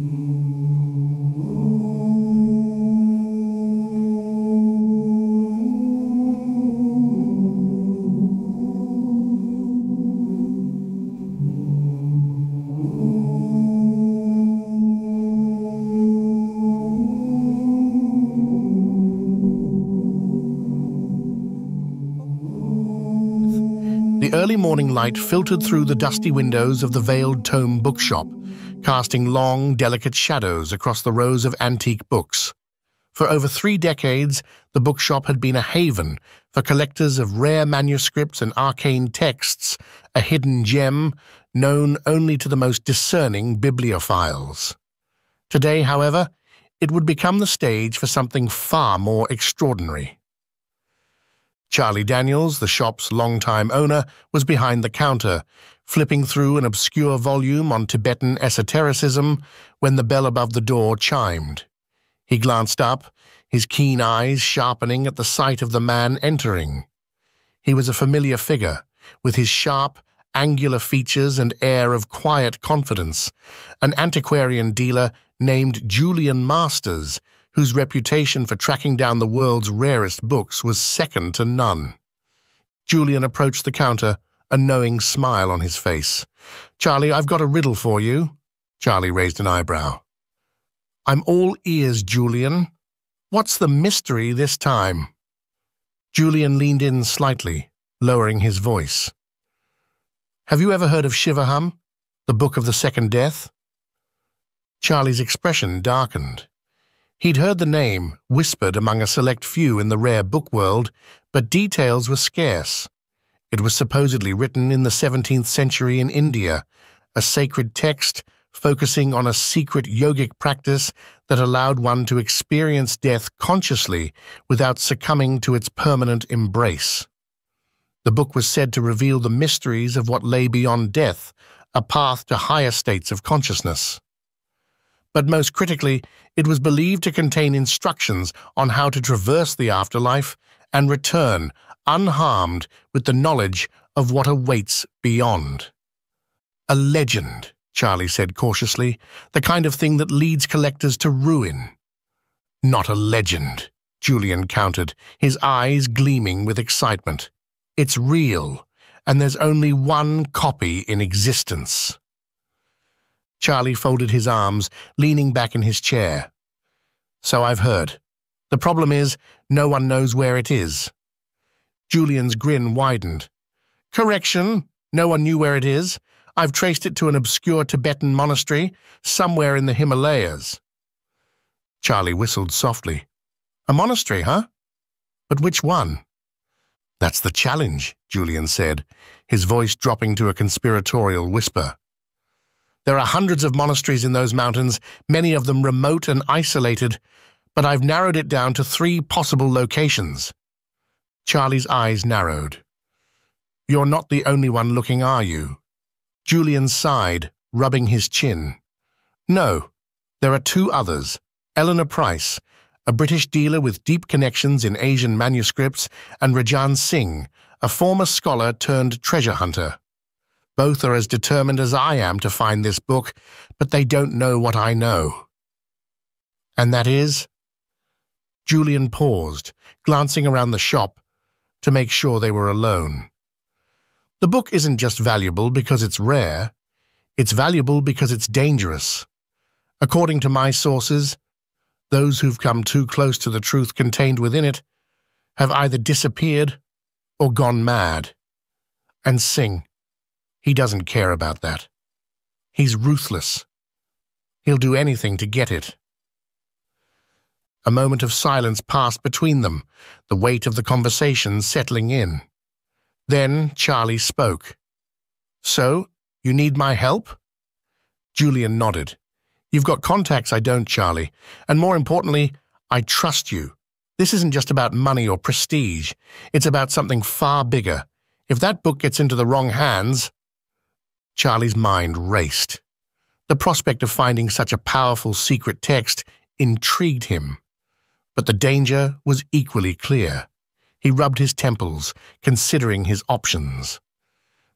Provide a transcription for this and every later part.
The early morning light filtered through the dusty windows of the veiled tome bookshop, casting long, delicate shadows across the rows of antique books. For over three decades, the bookshop had been a haven for collectors of rare manuscripts and arcane texts, a hidden gem known only to the most discerning bibliophiles. Today, however, it would become the stage for something far more extraordinary. Charlie Daniels, the shop's longtime owner, was behind the counter, flipping through an obscure volume on Tibetan esotericism when the bell above the door chimed. He glanced up, his keen eyes sharpening at the sight of the man entering. He was a familiar figure, with his sharp, angular features and air of quiet confidence, an antiquarian dealer named Julian Masters, whose reputation for tracking down the world's rarest books was second to none. Julian approached the counter, a knowing smile on his face. Charlie, I've got a riddle for you. Charlie raised an eyebrow. I'm all ears, Julian. What's the mystery this time? Julian leaned in slightly, lowering his voice. Have you ever heard of Shivoham, the Book of the Second Death? Charlie's expression darkened. He'd heard the name, whispered among a select few in the rare book world, but details were scarce. It was supposedly written in the 17th century in India, a sacred text focusing on a secret yogic practice that allowed one to experience death consciously without succumbing to its permanent embrace. The book was said to reveal the mysteries of what lay beyond death, a path to higher states of consciousness but most critically, it was believed to contain instructions on how to traverse the afterlife and return unharmed with the knowledge of what awaits beyond. A legend, Charlie said cautiously, the kind of thing that leads collectors to ruin. Not a legend, Julian countered, his eyes gleaming with excitement. It's real, and there's only one copy in existence. Charlie folded his arms, leaning back in his chair. So I've heard. The problem is, no one knows where it is. Julian's grin widened. Correction, no one knew where it is. I've traced it to an obscure Tibetan monastery, somewhere in the Himalayas. Charlie whistled softly. A monastery, huh? But which one? That's the challenge, Julian said, his voice dropping to a conspiratorial whisper. There are hundreds of monasteries in those mountains, many of them remote and isolated, but I've narrowed it down to three possible locations. Charlie's eyes narrowed. You're not the only one looking, are you? Julian sighed, rubbing his chin. No, there are two others. Eleanor Price, a British dealer with deep connections in Asian manuscripts, and Rajan Singh, a former scholar turned treasure hunter. Both are as determined as I am to find this book, but they don't know what I know. And that is? Julian paused, glancing around the shop to make sure they were alone. The book isn't just valuable because it's rare. It's valuable because it's dangerous. According to my sources, those who've come too close to the truth contained within it have either disappeared or gone mad. And Singh, he doesn't care about that. He's ruthless. He'll do anything to get it. A moment of silence passed between them, the weight of the conversation settling in. Then Charlie spoke. So, you need my help? Julian nodded. You've got contacts I don't, Charlie, and more importantly, I trust you. This isn't just about money or prestige. It's about something far bigger. If that book gets into the wrong hands, Charlie's mind raced. The prospect of finding such a powerful secret text intrigued him. But the danger was equally clear. He rubbed his temples, considering his options.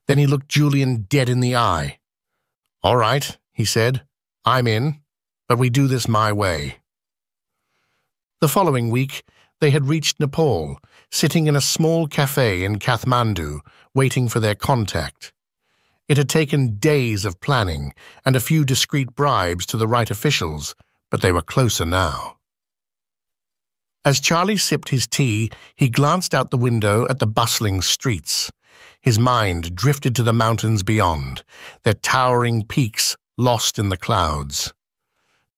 Then he looked Julian dead in the eye. All right, he said. I'm in. but we do this my way. The following week, they had reached Nepal, sitting in a small cafe in Kathmandu, waiting for their contact. It had taken days of planning and a few discreet bribes to the right officials, but they were closer now. As Charlie sipped his tea, he glanced out the window at the bustling streets. His mind drifted to the mountains beyond, their towering peaks lost in the clouds.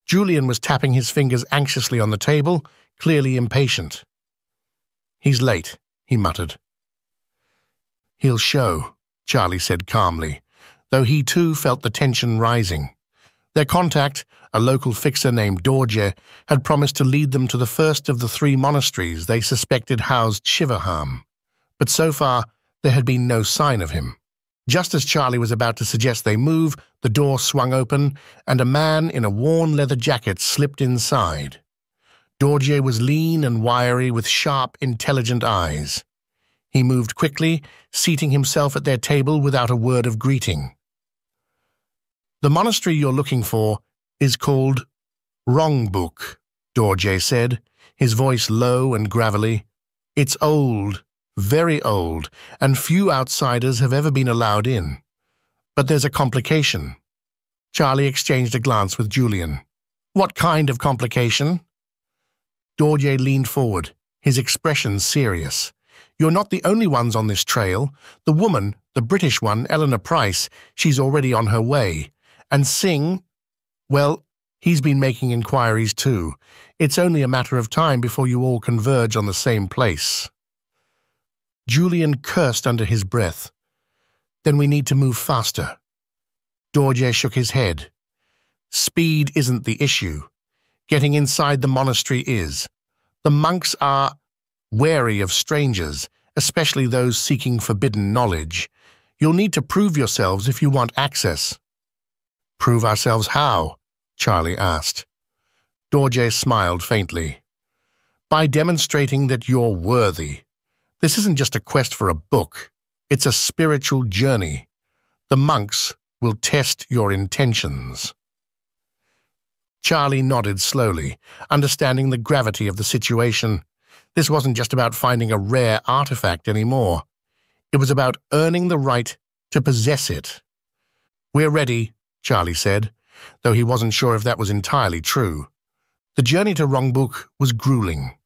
Julian was tapping his fingers anxiously on the table, clearly impatient. He's late, he muttered. He'll show, Charlie said calmly, though he too felt the tension rising. Their contact, a local fixer named Dorje, had promised to lead them to the first of the three monasteries they suspected housed Shivoham. But so far, there had been no sign of him. Just as Charlie was about to suggest they move, the door swung open, and a man in a worn leather jacket slipped inside. Dorje was lean and wiry with sharp, intelligent eyes. He moved quickly, seating himself at their table without a word of greeting. The monastery you're looking for is called Rongbuk, Dorje said, his voice low and gravelly. It's old, very old, and few outsiders have ever been allowed in. But there's a complication. Charlie exchanged a glance with Julian. What kind of complication? Dorje leaned forward, his expression serious. You're not the only ones on this trail. The woman, the British one, Eleanor Price, she's already on her way. And Singh, well, he's been making inquiries too. It's only a matter of time before you all converge on the same place. Julian cursed under his breath. Then we need to move faster. Dorje shook his head. Speed isn't the issue. Getting inside the monastery is. The monks are wary of strangers, especially those seeking forbidden knowledge. You'll need to prove yourselves if you want access. Prove ourselves how? Charlie asked. Dorje smiled faintly. By demonstrating that you're worthy. This isn't just a quest for a book. It's a spiritual journey. The monks will test your intentions. Charlie nodded slowly, understanding the gravity of the situation. This wasn't just about finding a rare artifact anymore. It was about earning the right to possess it. We're ready, Charlie said, though he wasn't sure if that was entirely true. The journey to Rongbuk was grueling.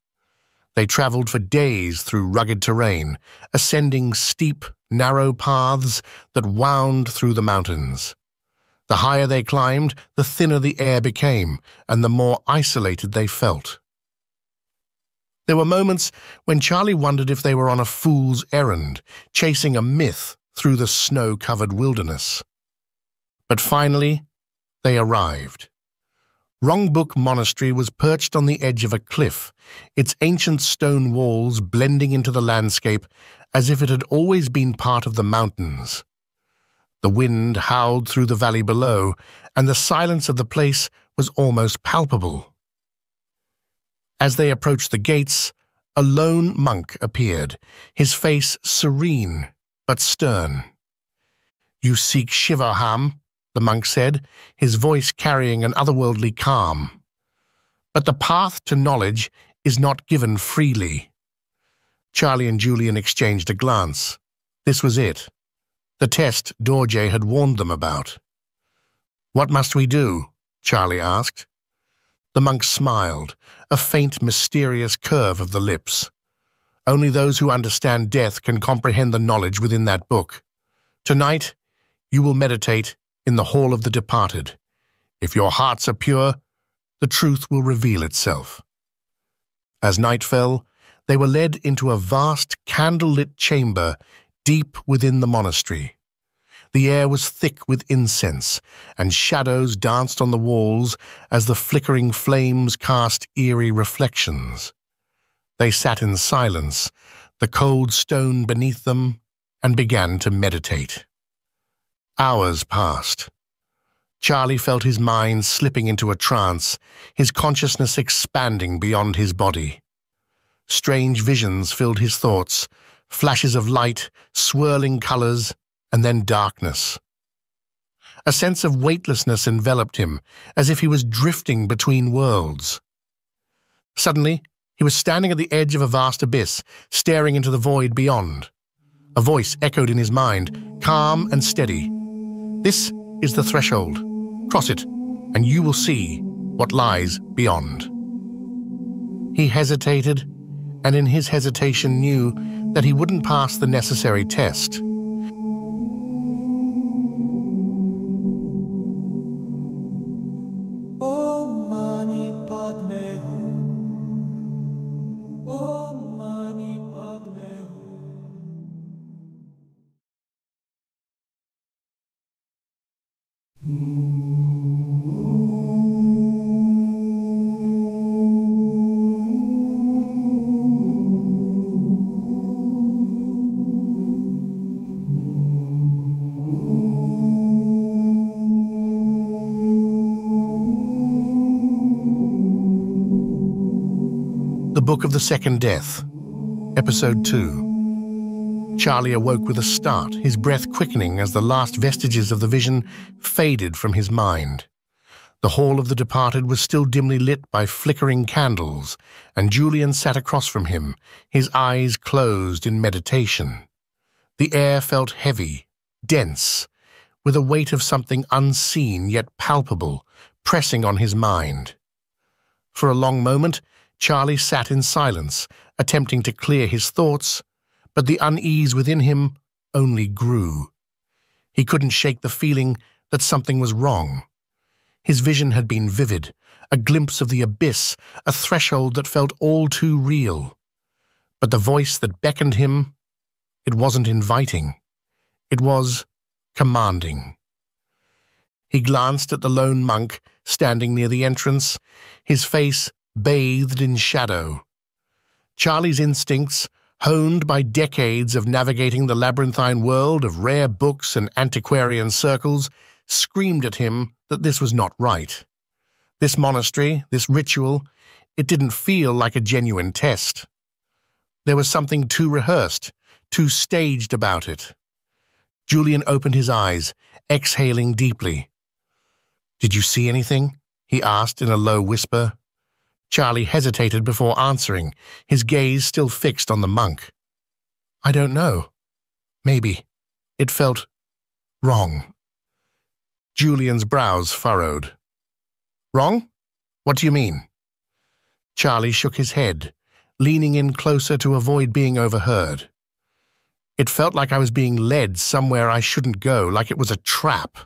They travelled for days through rugged terrain, ascending steep, narrow paths that wound through the mountains. The higher they climbed, the thinner the air became, and the more isolated they felt. There were moments when Charlie wondered if they were on a fool's errand, chasing a myth through the snow-covered wilderness. But finally, they arrived. Rongbuk Monastery was perched on the edge of a cliff, its ancient stone walls blending into the landscape as if it had always been part of the mountains. The wind howled through the valley below, and the silence of the place was almost palpable. As they approached the gates, a lone monk appeared, his face serene but stern. You seek Shivoham, the monk said, his voice carrying an otherworldly calm. But the path to knowledge is not given freely. Charlie and Julian exchanged a glance. This was it the test Dorje had warned them about. What must we do? Charlie asked. The monk smiled, a faint, mysterious curve of the lips. Only those who understand death can comprehend the knowledge within that book. Tonight, you will meditate in the Hall of the Departed. If your hearts are pure, the truth will reveal itself. As night fell, they were led into a vast, candle-lit chamber deep within the monastery. The air was thick with incense, and shadows danced on the walls as the flickering flames cast eerie reflections. They sat in silence, the cold stone beneath them, and began to meditate. Hours passed. Charlie felt his mind slipping into a trance, his consciousness expanding beyond his body. Strange visions filled his thoughts, flashes of light, swirling colors, and then darkness. A sense of weightlessness enveloped him, as if he was drifting between worlds. Suddenly, he was standing at the edge of a vast abyss, staring into the void beyond. A voice echoed in his mind, calm and steady. This is the threshold. Cross it, and you will see what lies beyond. He hesitated, and in his hesitation knew that he wouldn't pass the necessary test. Second Death, Episode 2. Charlie awoke with a start, his breath quickening as the last vestiges of the vision faded from his mind. The hall of the departed was still dimly lit by flickering candles, and Julian sat across from him, his eyes closed in meditation. The air felt heavy, dense, with a weight of something unseen yet palpable pressing on his mind. For a long moment, Charlie sat in silence, attempting to clear his thoughts, but the unease within him only grew. He couldn't shake the feeling that something was wrong. His vision had been vivid, a glimpse of the abyss, a threshold that felt all too real. But the voice that beckoned him, it wasn't inviting. It was commanding. He glanced at the lone monk standing near the entrance, his face bathed in shadow. Charlie's instincts, honed by decades of navigating the labyrinthine world of rare books and antiquarian circles, screamed at him that this was not right. This monastery, this ritual, it didn't feel like a genuine test. There was something too rehearsed, too staged about it. Julian opened his eyes, exhaling deeply. Did you see anything? he asked in a low whisper. Charlie hesitated before answering, his gaze still fixed on the monk. I don't know. Maybe. It felt wrong. Julian's brows furrowed. Wrong? What do you mean? Charlie shook his head, leaning in closer to avoid being overheard. It felt like I was being led somewhere I shouldn't go, like it was a trap.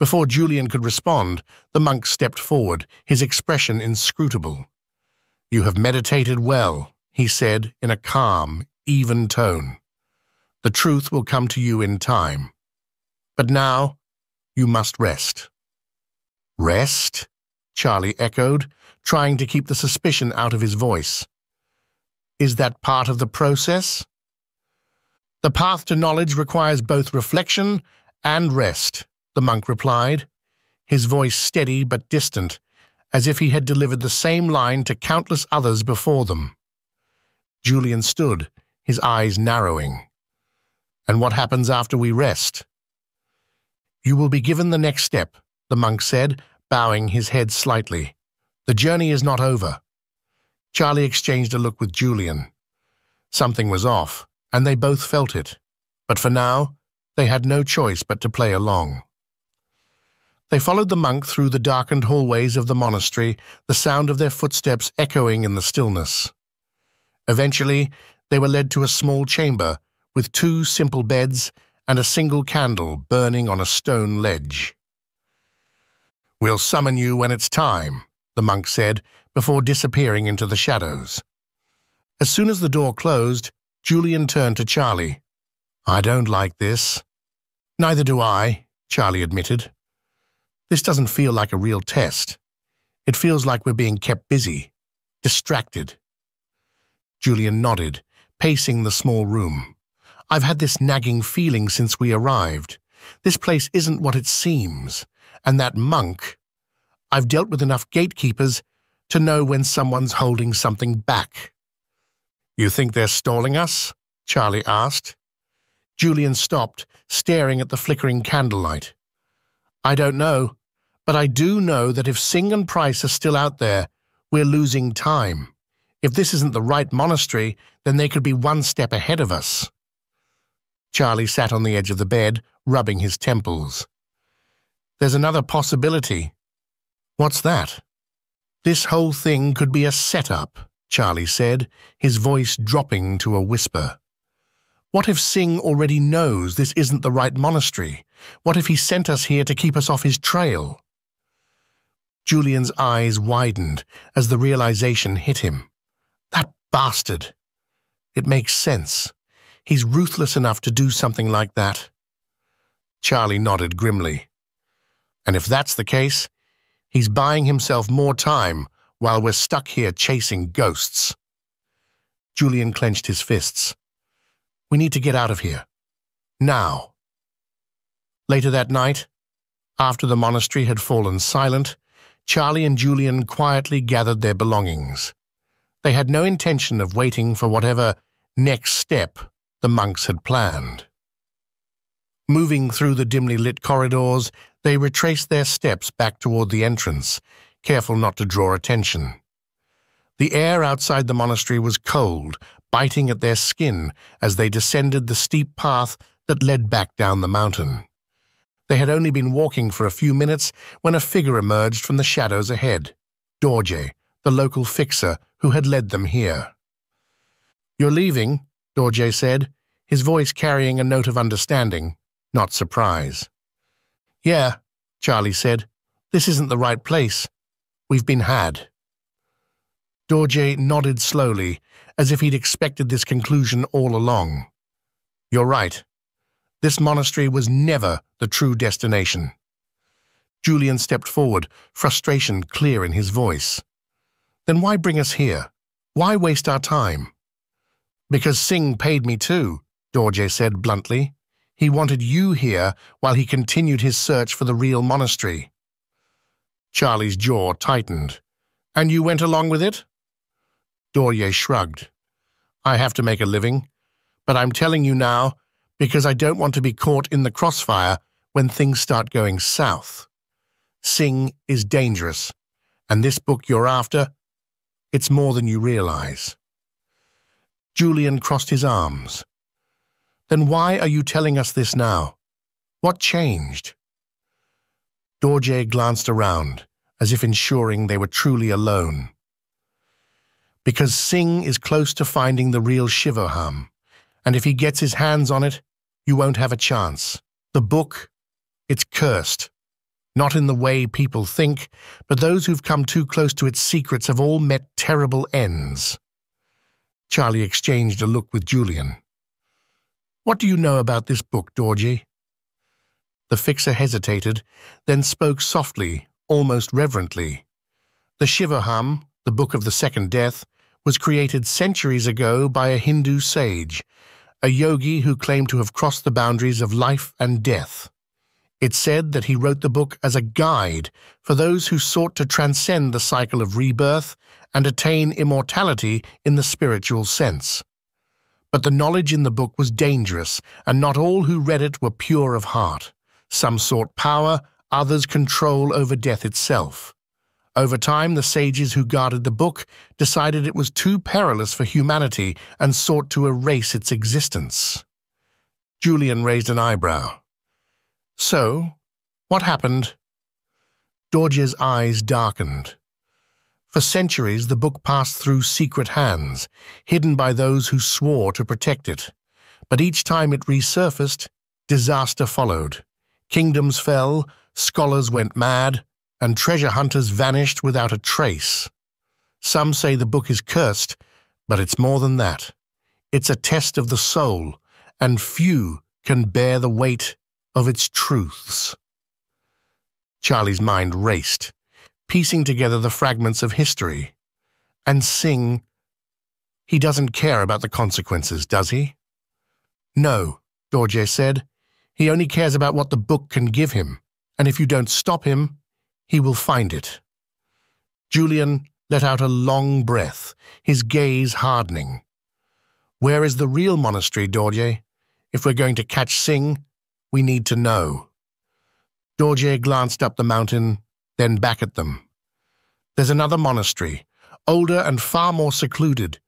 Before Julian could respond, the monk stepped forward, his expression inscrutable. You have meditated well, he said in a calm, even tone. The truth will come to you in time. But now, you must rest. Rest? Charlie echoed, trying to keep the suspicion out of his voice. Is that part of the process? The path to knowledge requires both reflection and rest, the monk replied, his voice steady but distant, as if he had delivered the same line to countless others before them. Julian stood, his eyes narrowing. And what happens after we rest? You will be given the next step, the monk said, bowing his head slightly. The journey is not over. Charlie exchanged a look with Julian. Something was off, and they both felt it. But for now, they had no choice but to play along. They followed the monk through the darkened hallways of the monastery, the sound of their footsteps echoing in the stillness. Eventually, they were led to a small chamber with two simple beds and a single candle burning on a stone ledge. We'll summon you when it's time, the monk said, before disappearing into the shadows. As soon as the door closed, Julian turned to Charlie. I don't like this. Neither do I, Charlie admitted. This doesn't feel like a real test. It feels like we're being kept busy, distracted. Julian nodded, pacing the small room. I've had this nagging feeling since we arrived. This place isn't what it seems. And that monk, I've dealt with enough gatekeepers to know when someone's holding something back. You think they're stalling us? Charlie asked. Julian stopped, staring at the flickering candlelight. I don't know, but I do know that if Singh and Price are still out there, we're losing time. If this isn't the right monastery, then they could be one step ahead of us. Charlie sat on the edge of the bed, rubbing his temples. There's another possibility. What's that? This whole thing could be a setup, Charlie said, his voice dropping to a whisper. What if Singh already knows this isn't the right monastery? What if he sent us here to keep us off his trail? Julian's eyes widened as the realization hit him. That bastard! It makes sense. He's ruthless enough to do something like that. Charlie nodded grimly. And if that's the case, he's buying himself more time while we're stuck here chasing ghosts. Julian clenched his fists. We need to get out of here. Now. Later that night, after the monastery had fallen silent, Charlie and Julian quietly gathered their belongings. They had no intention of waiting for whatever next step the monks had planned. Moving through the dimly lit corridors, they retraced their steps back toward the entrance, careful not to draw attention. The air outside the monastery was cold, biting at their skin as they descended the steep path that led back down the mountain. They had only been walking for a few minutes when a figure emerged from the shadows ahead, Dorje, the local fixer who had led them here. You're leaving, Dorje said, his voice carrying a note of understanding, not surprise. Yeah, Charlie said. This isn't the right place. We've been had. Dorje nodded slowly, as if he'd expected this conclusion all along. You're right. This monastery was never the true destination. Julian stepped forward, frustration clear in his voice. Then why bring us here? Why waste our time? Because Singh paid me too, Dorje said bluntly. He wanted you here while he continued his search for the real monastery. Charlie's jaw tightened. And you went along with it? Dorje shrugged. I have to make a living, but I'm telling you now because I don't want to be caught in the crossfire when things start going south. Singh is dangerous, and this book you're after, it's more than you realize. Julian crossed his arms. Then why are you telling us this now? What changed? Dorje glanced around, as if ensuring they were truly alone because Singh is close to finding the real Shivoham, and if he gets his hands on it, you won't have a chance. The book, it's cursed. Not in the way people think, but those who've come too close to its secrets have all met terrible ends. Charlie exchanged a look with Julian. What do you know about this book, Dorje? The fixer hesitated, then spoke softly, almost reverently. The Shivoham, the Book of the Second Death, was created centuries ago by a Hindu sage, a yogi who claimed to have crossed the boundaries of life and death. It said that he wrote the book as a guide for those who sought to transcend the cycle of rebirth and attain immortality in the spiritual sense. But the knowledge in the book was dangerous, and not all who read it were pure of heart. Some sought power, others control over death itself. Over time, the sages who guarded the book decided it was too perilous for humanity and sought to erase its existence. Julian raised an eyebrow. So, what happened? Dorje's eyes darkened. For centuries, the book passed through secret hands, hidden by those who swore to protect it. But each time it resurfaced, disaster followed. Kingdoms fell, scholars went mad, and treasure hunters vanished without a trace. Some say the book is cursed, but it's more than that. It's a test of the soul, and few can bear the weight of its truths. Charlie's mind raced, piecing together the fragments of history. And Singh, he doesn't care about the consequences, does he? No, Dorje said. He only cares about what the book can give him, and if you don't stop him, he will find it. Julian let out a long breath, his gaze hardening. Where is the real monastery, Dorje? If we're going to catch Singh, we need to know. Dorje glanced up the mountain, then back at them. There's another monastery, older and far more secluded,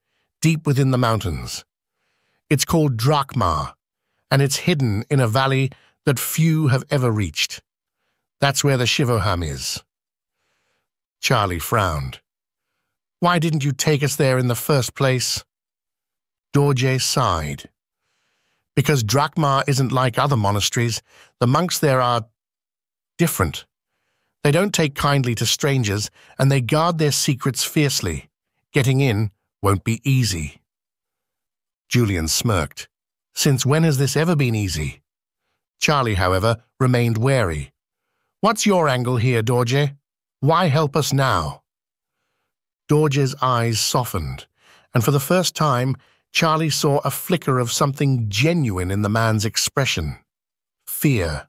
deep within the mountains. It's called Drakmar, and it's hidden in a valley that few have ever reached. That's where the Shivoham is. Charlie frowned. Why didn't you take us there in the first place? Dorje sighed. Because Drakmar isn't like other monasteries, the monks there are different. They don't take kindly to strangers, and they guard their secrets fiercely. Getting in won't be easy. Julian smirked. Since when has this ever been easy? Charlie, however, remained wary. What's your angle here, Dorje? Why help us now? Dorje's eyes softened, and for the first time, Charlie saw a flicker of something genuine in the man's expression. Fear.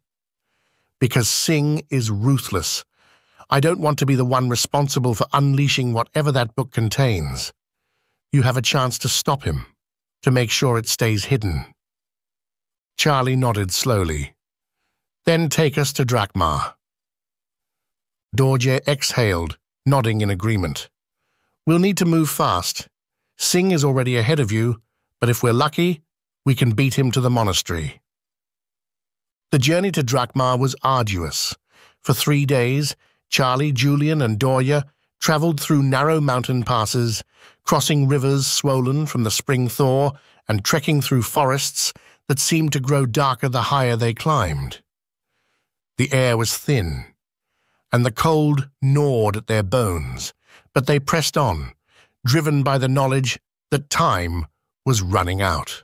Because Singh is ruthless. I don't want to be the one responsible for unleashing whatever that book contains. You have a chance to stop him, to make sure it stays hidden. Charlie nodded slowly. Then take us to Drakmar. Dorje exhaled, nodding in agreement. We'll need to move fast. Singh is already ahead of you, but if we're lucky, we can beat him to the monastery. The journey to Drakmar was arduous. For three days, Charlie, Julian, and Dorje travelled through narrow mountain passes, crossing rivers swollen from the spring thaw, and trekking through forests that seemed to grow darker the higher they climbed. The air was thin, and the cold gnawed at their bones, but they pressed on, driven by the knowledge that time was running out.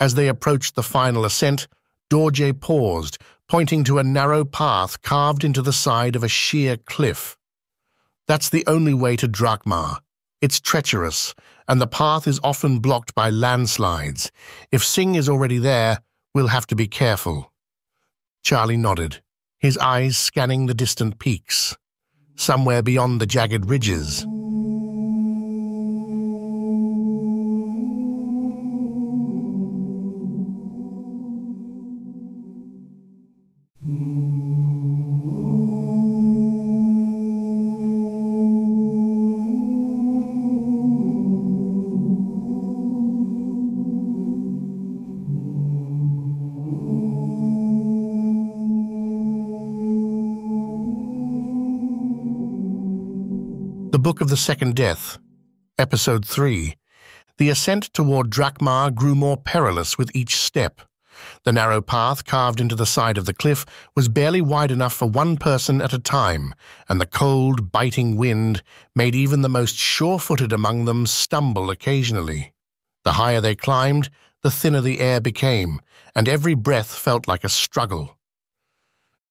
As they approached the final ascent, Dorje paused, pointing to a narrow path carved into the side of a sheer cliff. That's the only way to Drakmar. It's treacherous, and the path is often blocked by landslides. If Singh is already there, we'll have to be careful. Charlie nodded his eyes scanning the distant peaks, somewhere beyond the jagged ridges. Book of the Second Death, Episode 3, the ascent toward Drakmar grew more perilous with each step. The narrow path carved into the side of the cliff was barely wide enough for one person at a time, and the cold, biting wind made even the most sure-footed among them stumble occasionally. The higher they climbed, the thinner the air became, and every breath felt like a struggle.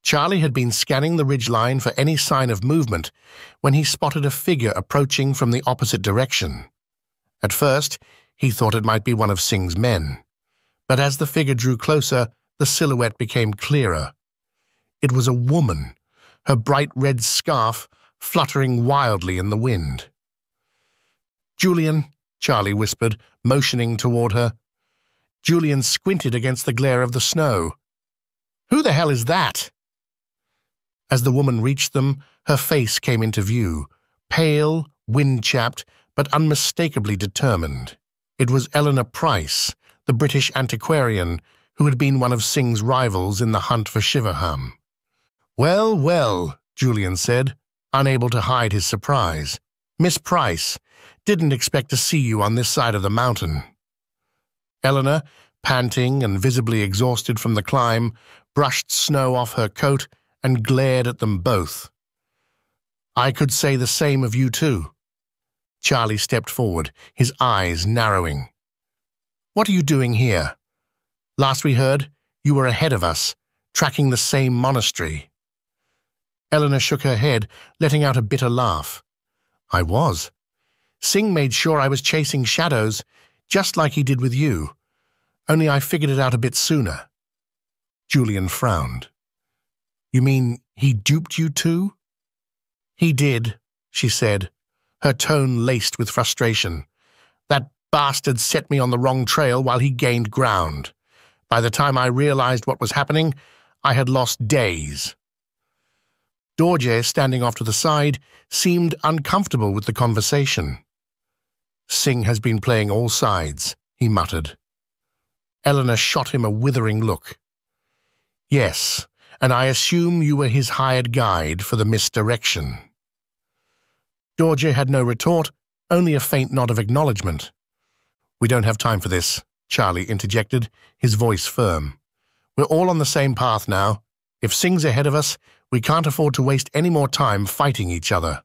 Charlie had been scanning the ridge line for any sign of movement when he spotted a figure approaching from the opposite direction. At first, he thought it might be one of Singh's men. But as the figure drew closer, the silhouette became clearer. It was a woman, her bright red scarf fluttering wildly in the wind. Julian, Charlie whispered, motioning toward her. Julian squinted against the glare of the snow. Who the hell is that? As the woman reached them, her face came into view, pale, wind-chapped, but unmistakably determined. It was Eleanor Price, the British antiquarian, who had been one of Singh's rivals in the hunt for Shivoham. Well, well, Julian said, unable to hide his surprise. Miss Price, didn't expect to see you on this side of the mountain. Eleanor, panting and visibly exhausted from the climb, brushed snow off her coat and glared at them both. I could say the same of you too. Charlie stepped forward, his eyes narrowing. What are you doing here? Last we heard, you were ahead of us, tracking the same monastery. Eleanor shook her head, letting out a bitter laugh. I was. Singh made sure I was chasing shadows, just like he did with you. Only I figured it out a bit sooner. Julian frowned. You mean he duped you too? He did, she said, her tone laced with frustration. That bastard set me on the wrong trail while he gained ground. By the time I realized what was happening, I had lost days. Dorje, standing off to the side, seemed uncomfortable with the conversation. Singh has been playing all sides, he muttered. Eleanor shot him a withering look. Yes, and I assume you were his hired guide for the misdirection. Dorje had no retort, only a faint nod of acknowledgement. We don't have time for this, Charlie interjected, his voice firm. We're all on the same path now. If Singh's ahead of us, we can't afford to waste any more time fighting each other.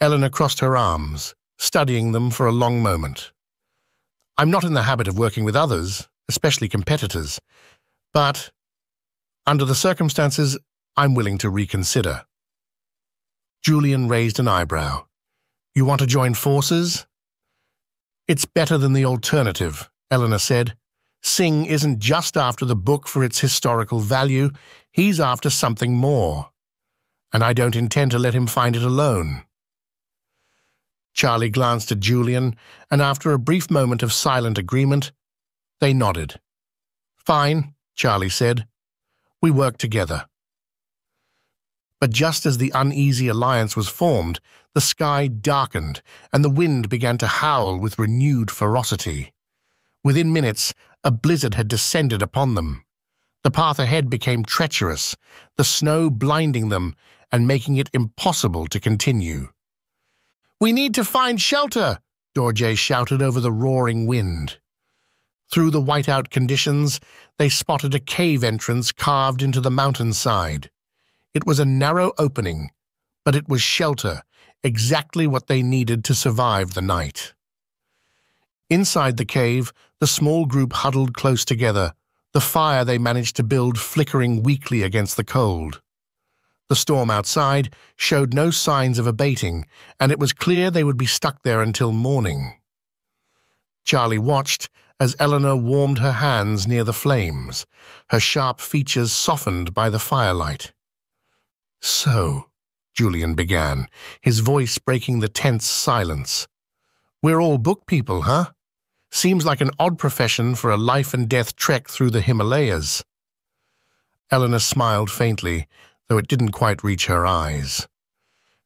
Eleanor crossed her arms, studying them for a long moment. I'm not in the habit of working with others, especially competitors, but under the circumstances, I'm willing to reconsider. Julian raised an eyebrow. You want to join forces? It's better than the alternative, Eleanor said. Singh isn't just after the book for its historical value, he's after something more. And I don't intend to let him find it alone. Charlie glanced at Julian, and after a brief moment of silent agreement, they nodded. Fine, Charlie said. We work together. But just as the uneasy alliance was formed, the sky darkened and the wind began to howl with renewed ferocity. Within minutes, a blizzard had descended upon them. The path ahead became treacherous, the snow blinding them and making it impossible to continue. We need to find shelter, Dorje shouted over the roaring wind. Through the whiteout conditions, they spotted a cave entrance carved into the mountainside. It was a narrow opening, but it was shelter, exactly what they needed to survive the night. Inside the cave, the small group huddled close together, the fire they managed to build flickering weakly against the cold. The storm outside showed no signs of abating, and it was clear they would be stuck there until morning. Charlie watched as Eleanor warmed her hands near the flames, her sharp features softened by the firelight. So, Julian began, his voice breaking the tense silence. We're all book people, huh? Seems like an odd profession for a life-and-death trek through the Himalayas. Eleanor smiled faintly, though it didn't quite reach her eyes.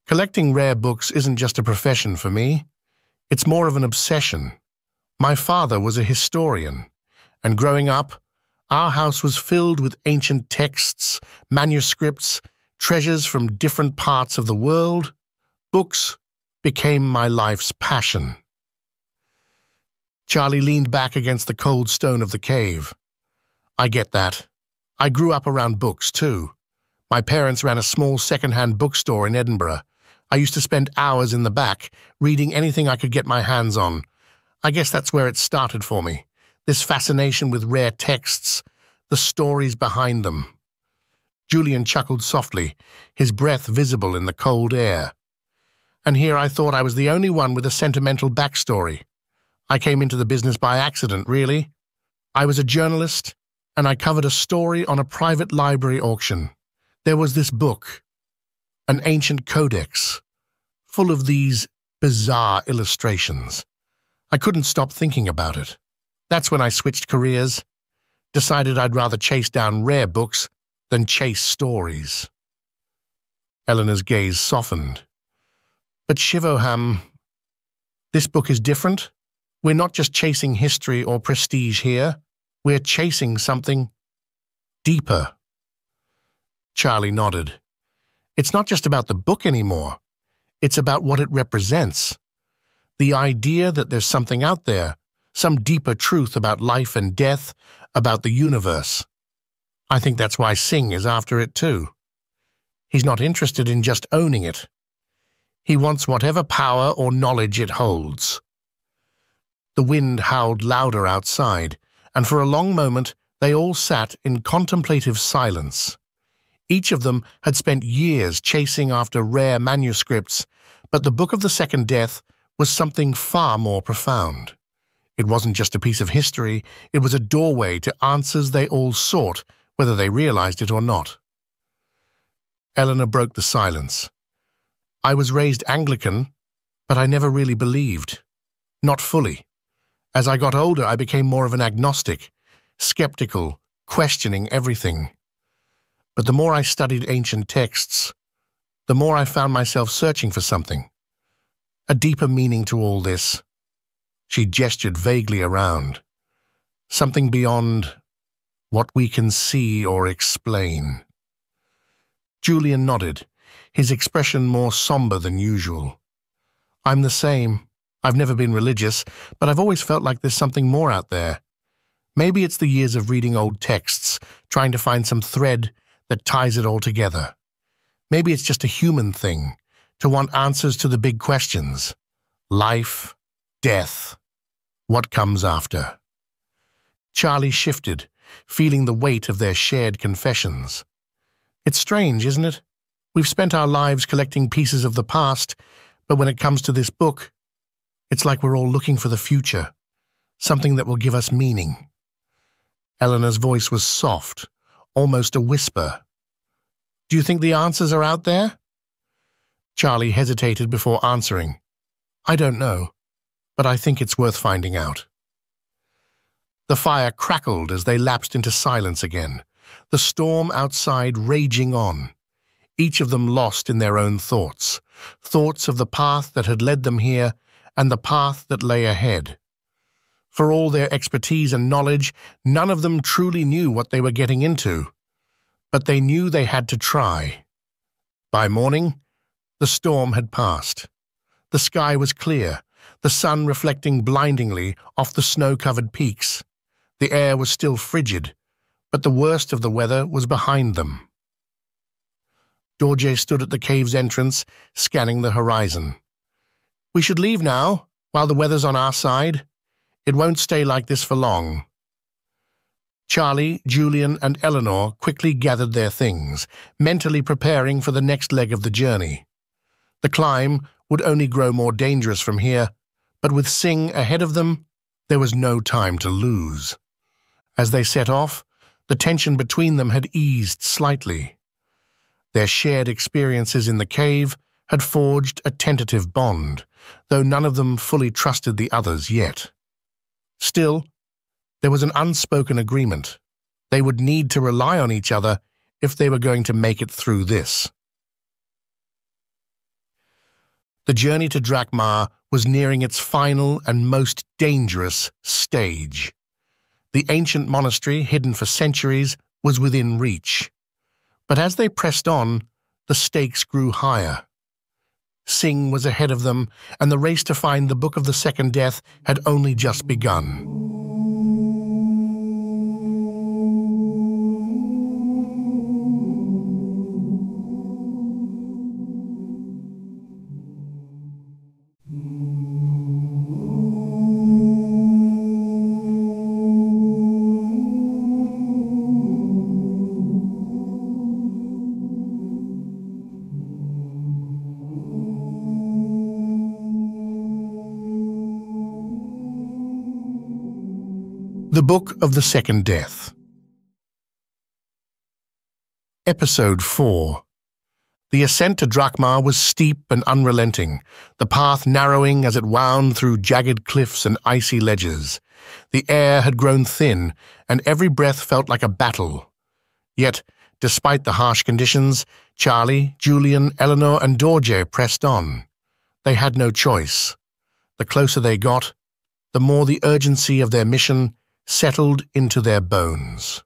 Collecting rare books isn't just a profession for me. It's more of an obsession. My father was a historian, and growing up, our house was filled with ancient texts, manuscripts, treasures from different parts of the world, books became my life's passion. Charlie leaned back against the cold stone of the cave. I get that. I grew up around books, too. My parents ran a small second-hand bookstore in Edinburgh. I used to spend hours in the back, reading anything I could get my hands on. I guess that's where it started for me, this fascination with rare texts, the stories behind them. Julian chuckled softly, his breath visible in the cold air. And here I thought I was the only one with a sentimental backstory. I came into the business by accident, really. I was a journalist, and I covered a story on a private library auction. There was this book, an ancient codex, full of these bizarre illustrations. I couldn't stop thinking about it. That's when I switched careers, decided I'd rather chase down rare books than chase stories. Eleanor's gaze softened. But Shivoham, this book is different. We're not just chasing history or prestige here. We're chasing something deeper. Charlie nodded. It's not just about the book anymore. It's about what it represents. The idea that there's something out there, some deeper truth about life and death, about the universe. I think that's why Singh is after it too. He's not interested in just owning it. He wants whatever power or knowledge it holds. The wind howled louder outside, and for a long moment they all sat in contemplative silence. Each of them had spent years chasing after rare manuscripts, but the Book of the Second Death was something far more profound. It wasn't just a piece of history, it was a doorway to answers they all sought whether they realized it or not. Eleanor broke the silence. I was raised Anglican, but I never really believed. Not fully. As I got older, I became more of an agnostic, skeptical, questioning everything. But the more I studied ancient texts, the more I found myself searching for something. A deeper meaning to all this. She gestured vaguely around. Something beyond what we can see or explain. Julian nodded, his expression more somber than usual. I'm the same. I've never been religious, but I've always felt like there's something more out there. Maybe it's the years of reading old texts, trying to find some thread that ties it all together. Maybe it's just a human thing, to want answers to the big questions. Life, death, what comes after? Charlie shifted, feeling the weight of their shared confessions. It's strange, isn't it? We've spent our lives collecting pieces of the past, but when it comes to this book, it's like we're all looking for the future, something that will give us meaning. Eleanor's voice was soft, almost a whisper. Do you think the answers are out there? Charlie hesitated before answering. I don't know, but I think it's worth finding out. The fire crackled as they lapsed into silence again, the storm outside raging on, each of them lost in their own thoughts, thoughts of the path that had led them here and the path that lay ahead. For all their expertise and knowledge, none of them truly knew what they were getting into, but they knew they had to try. By morning, the storm had passed. The sky was clear, the sun reflecting blindingly off the snow-covered peaks. The air was still frigid, but the worst of the weather was behind them. Dorje stood at the cave's entrance, scanning the horizon. We should leave now, while the weather's on our side. It won't stay like this for long. Charlie, Julian, and Eleanor quickly gathered their things, mentally preparing for the next leg of the journey. The climb would only grow more dangerous from here, but with Singh ahead of them, there was no time to lose. As they set off, the tension between them had eased slightly. Their shared experiences in the cave had forged a tentative bond, though none of them fully trusted the others yet. Still, there was an unspoken agreement. They would need to rely on each other if they were going to make it through this. The journey to Drakmar was nearing its final and most dangerous stage. The ancient monastery, hidden for centuries, was within reach. But as they pressed on, the stakes grew higher. Singh was ahead of them, and the race to find the Book of the Second Death had only just begun. The Book of the Second Death Episode 4 The ascent to Drakmar was steep and unrelenting, the path narrowing as it wound through jagged cliffs and icy ledges. The air had grown thin, and every breath felt like a battle. Yet, despite the harsh conditions, Charlie, Julian, Eleanor, and Dorje pressed on. They had no choice. The closer they got, the more the urgency of their mission settled into their bones.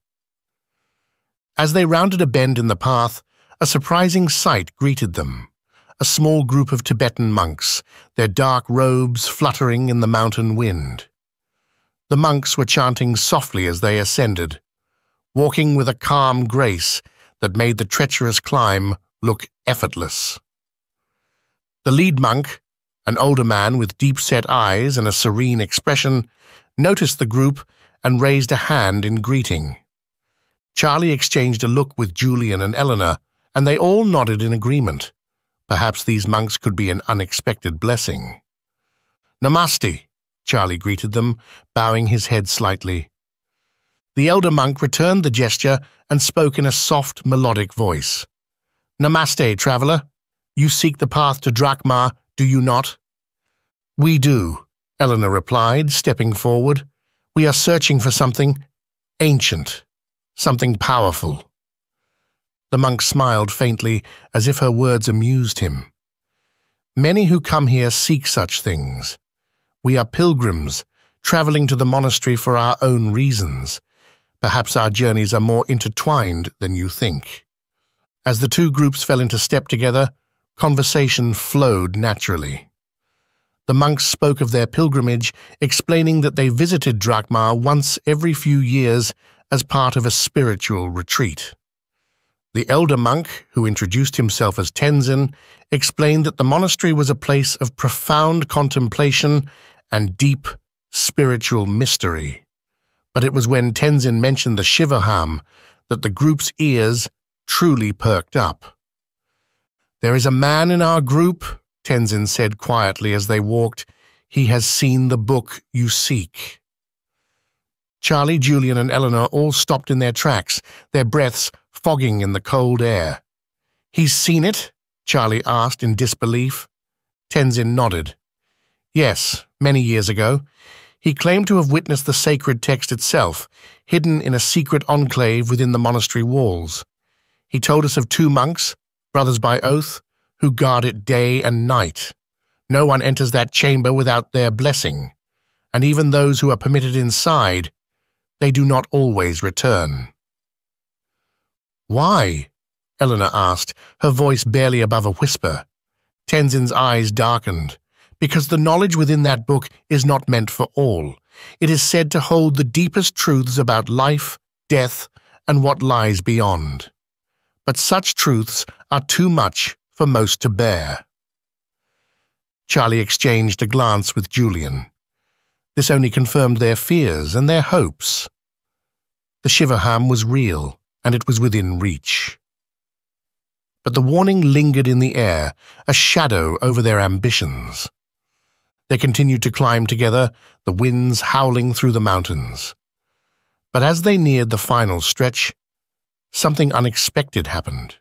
As they rounded a bend in the path, a surprising sight greeted them. A small group of Tibetan monks, their dark robes fluttering in the mountain wind. The monks were chanting softly as they ascended, walking with a calm grace that made the treacherous climb look effortless. The lead monk, an older man with deep-set eyes and a serene expression, noticed the group and raised a hand in greeting. Charlie exchanged a look with Julian and Eleanor, and they all nodded in agreement. Perhaps these monks could be an unexpected blessing. Namaste, Charlie greeted them, bowing his head slightly. The elder monk returned the gesture and spoke in a soft, melodic voice. Namaste, traveller. You seek the path to Drakmar, do you not? We do, Eleanor replied, stepping forward. We are searching for something ancient. something powerful. The monk smiled faintly, as if her words amused him. Many who come here seek such things. We are pilgrims, traveling to the monastery for our own reasons. Perhaps our journeys are more intertwined than you think. As the two groups fell into step together, conversation flowed naturally. The monks spoke of their pilgrimage, explaining that they visited Drakmar once every few years as part of a spiritual retreat. The elder monk, who introduced himself as Tenzin, explained that the monastery was a place of profound contemplation and deep spiritual mystery. But it was when Tenzin mentioned the Shivoham that the group's ears truly perked up. There is a man in our group, Tenzin said quietly as they walked. He has seen the book you seek. Charlie, Julian, and Eleanor all stopped in their tracks, their breaths fogging in the cold air. He's seen it? Charlie asked in disbelief. Tenzin nodded. Yes, many years ago. He claimed to have witnessed the sacred text itself, hidden in a secret enclave within the monastery walls. He told us of two monks, brothers by oath, who guard it day and night. No one enters that chamber without their blessing, and even those who are permitted inside, they do not always return. Why? Eleanor asked, her voice barely above a whisper. Tenzin's eyes darkened because the knowledge within that book is not meant for all. It is said to hold the deepest truths about life, death, and what lies beyond. But such truths are too much for most to bear. Charlie exchanged a glance with Julian. This only confirmed their fears and their hopes. The Shivoham was real, and it was within reach. But the warning lingered in the air, a shadow over their ambitions. They continued to climb together, the winds howling through the mountains. But as they neared the final stretch, something unexpected happened.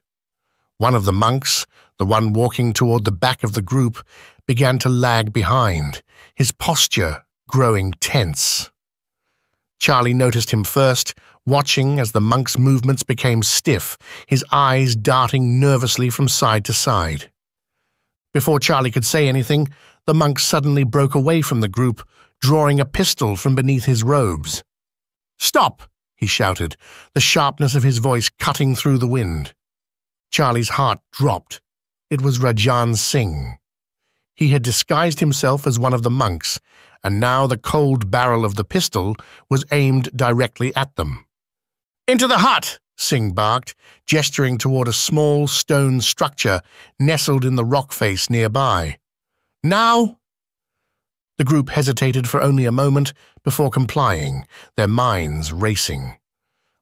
One of the monks, the one walking toward the back of the group, began to lag behind, his posture growing tense. Charlie noticed him first, watching as the monk's movements became stiff, his eyes darting nervously from side to side. Before Charlie could say anything, the monk suddenly broke away from the group, drawing a pistol from beneath his robes. Stop! he shouted, the sharpness of his voice cutting through the wind. Charlie's heart dropped. It was Rajan Singh. He had disguised himself as one of the monks, and now the cold barrel of the pistol was aimed directly at them. Into the hut! Singh barked, gesturing toward a small stone structure nestled in the rock face nearby. Now? The group hesitated for only a moment before complying, their minds racing.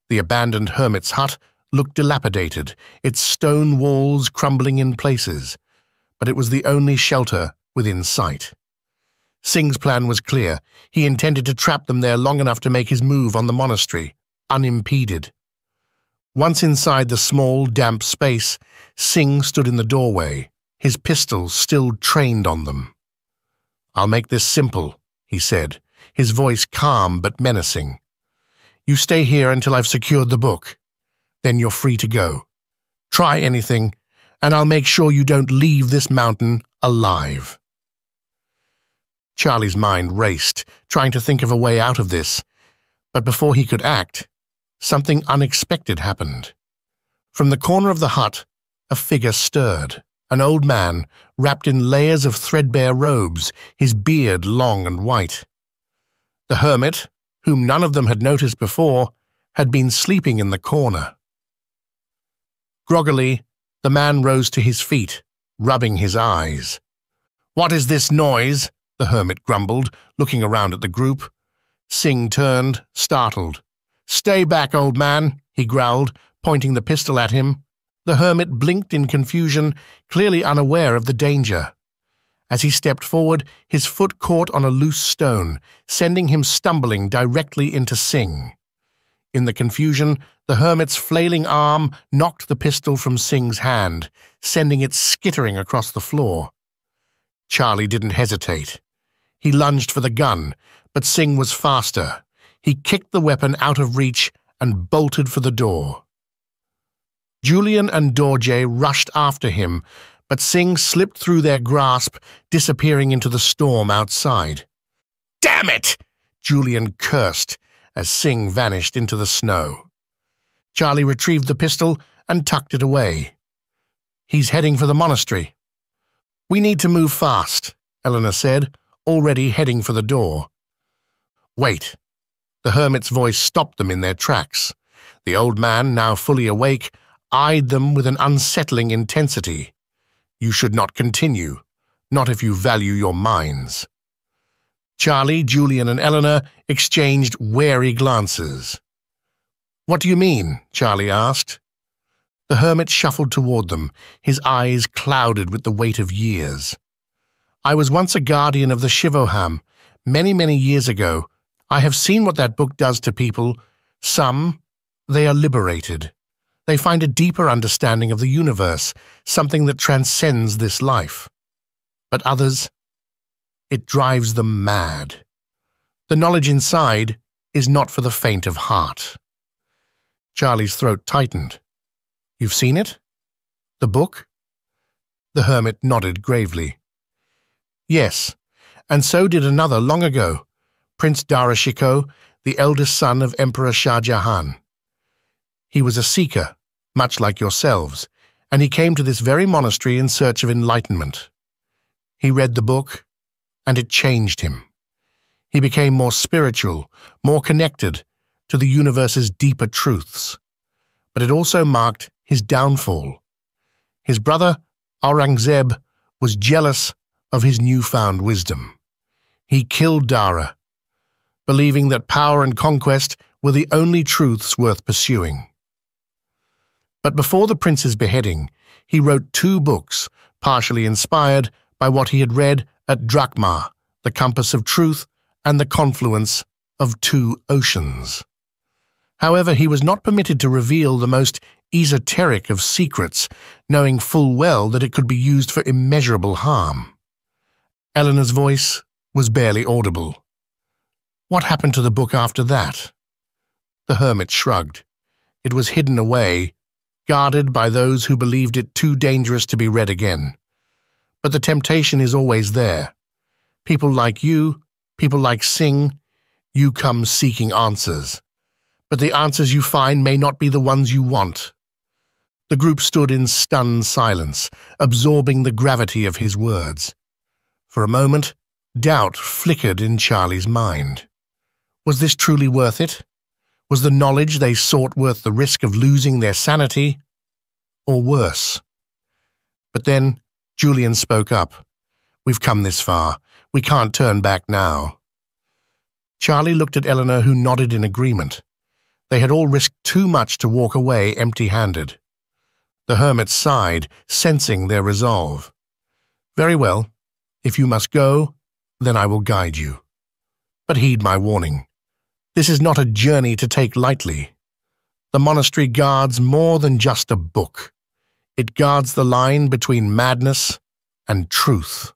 The abandoned hermit's hut looked dilapidated, its stone walls crumbling in places, but it was the only shelter within sight. Singh's plan was clear. He intended to trap them there long enough to make his move on the monastery, unimpeded. Once inside the small, damp space, Singh stood in the doorway, his pistols still trained on them. I'll make this simple, he said, his voice calm but menacing. You stay here until I've secured the book. Then you're free to go. Try anything, and I'll make sure you don't leave this mountain alive. Charlie's mind raced, trying to think of a way out of this. But before he could act, something unexpected happened. From the corner of the hut, a figure stirred an old man, wrapped in layers of threadbare robes, his beard long and white. The hermit, whom none of them had noticed before, had been sleeping in the corner. Groggily, the man rose to his feet, rubbing his eyes. What is this noise? the hermit grumbled, looking around at the group. Singh turned, startled. Stay back, old man, he growled, pointing the pistol at him. The hermit blinked in confusion, clearly unaware of the danger. As he stepped forward, his foot caught on a loose stone, sending him stumbling directly into Singh. In the confusion, the hermit's flailing arm knocked the pistol from Singh's hand, sending it skittering across the floor. Charlie didn't hesitate. He lunged for the gun, but Singh was faster. He kicked the weapon out of reach and bolted for the door. Julian and Dorje rushed after him, but Singh slipped through their grasp, disappearing into the storm outside. Damn it! Julian cursed as Singh vanished into the snow. Charlie retrieved the pistol and tucked it away. He's heading for the monastery. We need to move fast, Eleanor said, already heading for the door. Wait. The hermit's voice stopped them in their tracks. The old man, now fully awake, eyed them with an unsettling intensity. You should not continue, not if you value your minds. Charlie, Julian, and Eleanor exchanged wary glances. What do you mean? Charlie asked. The hermit shuffled toward them, his eyes clouded with the weight of years. I was once a guardian of the Shivoham, many, many years ago. I have seen what that book does to people. Some, they are liberated. They find a deeper understanding of the universe, something that transcends this life. But others, it drives them mad. The knowledge inside is not for the faint of heart. Charlie's throat tightened. You've seen it? The book? The hermit nodded gravely. Yes, and so did another long ago, Prince Dara Shikoh, the eldest son of Emperor Shah Jahan. He was a seeker, much like yourselves, and he came to this very monastery in search of enlightenment. He read the book, and it changed him. He became more spiritual, more connected to the universe's deeper truths. But it also marked his downfall. His brother, Aurangzeb, was jealous of his newfound wisdom. He killed Dara, believing that power and conquest were the only truths worth pursuing. But before the prince's beheading, he wrote two books, partially inspired by what he had read at Drakma, the compass of truth and the confluence of two oceans. However, he was not permitted to reveal the most esoteric of secrets, knowing full well that it could be used for immeasurable harm. Eleanor's voice was barely audible. What happened to the book after that? The hermit shrugged. It was hidden away guarded by those who believed it too dangerous to be read again. But the temptation is always there. People like you, people like Singh, you come seeking answers. But the answers you find may not be the ones you want. The group stood in stunned silence, absorbing the gravity of his words. For a moment, doubt flickered in Charlie's mind. Was this truly worth it? Was the knowledge they sought worth the risk of losing their sanity? Or worse? But then Julian spoke up. We've come this far. We can't turn back now. Charlie looked at Eleanor, who nodded in agreement. They had all risked too much to walk away empty-handed. The hermit sighed, sensing their resolve. Very well. If you must go, then I will guide you. But heed my warning. This is not a journey to take lightly. The monastery guards more than just a book. It guards the line between madness and truth.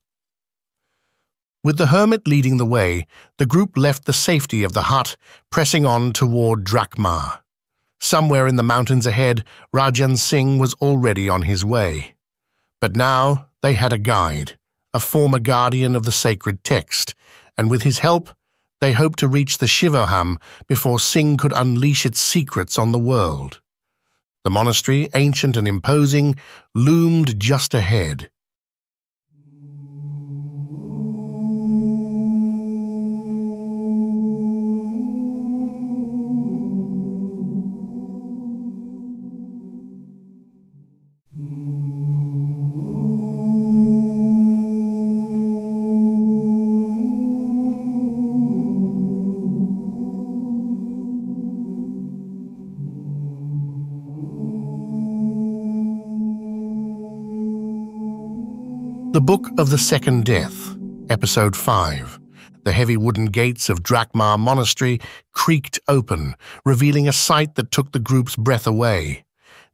With the hermit leading the way, the group left the safety of the hut, pressing on toward Drakma. Somewhere in the mountains ahead, Rajan Singh was already on his way. But now they had a guide, a former guardian of the sacred text, and with his help, they hoped to reach the Shivoham before Singh could unleash its secrets on the world. The monastery, ancient and imposing, loomed just ahead. The Book of the Second Death, Episode 5. The heavy wooden gates of Drakma Monastery creaked open, revealing a sight that took the group's breath away.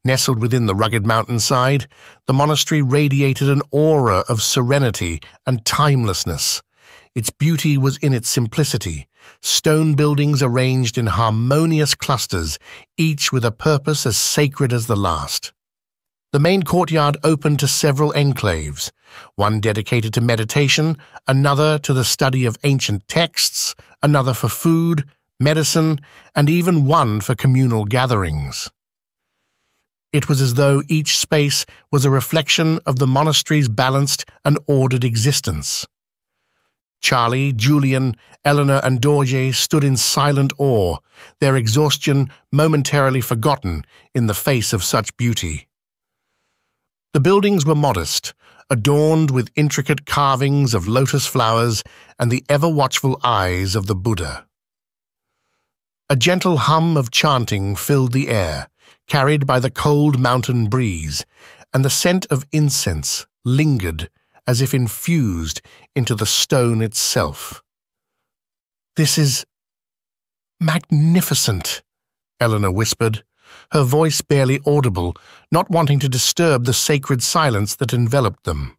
Nestled within the rugged mountainside, the monastery radiated an aura of serenity and timelessness. Its beauty was in its simplicity, stone buildings arranged in harmonious clusters, each with a purpose as sacred as the last. The main courtyard opened to several enclaves, one dedicated to meditation, another to the study of ancient texts, another for food, medicine, and even one for communal gatherings. It was as though each space was a reflection of the monastery's balanced and ordered existence. Charlie, Julian, Eleanor, and Dorje stood in silent awe, their exhaustion momentarily forgotten in the face of such beauty. The buildings were modest, adorned with intricate carvings of lotus flowers and the ever-watchful eyes of the Buddha. A gentle hum of chanting filled the air, carried by the cold mountain breeze, and the scent of incense lingered as if infused into the stone itself. This is magnificent, Eleanor whispered, her voice barely audible, not wanting to disturb the sacred silence that enveloped them.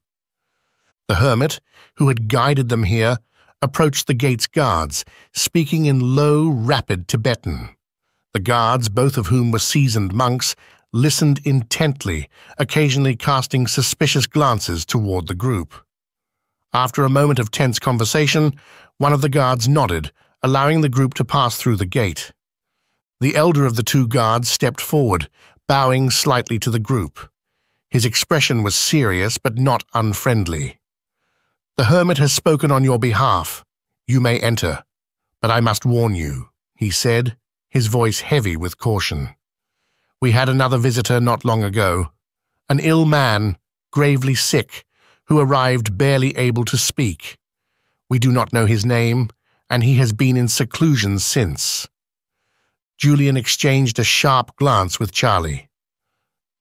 The hermit, who had guided them here, approached the gate's guards, speaking in low, rapid Tibetan. The guards, both of whom were seasoned monks, listened intently, occasionally casting suspicious glances toward the group. After a moment of tense conversation, one of the guards nodded, allowing the group to pass through the gate. The elder of the two guards stepped forward, bowing slightly to the group. His expression was serious but not unfriendly. The hermit has spoken on your behalf. You may enter. But I must warn you, he said, his voice heavy with caution. We had another visitor not long ago, an ill man, gravely sick, who arrived barely able to speak. We do not know his name, and he has been in seclusion since. Julian exchanged a sharp glance with Charlie.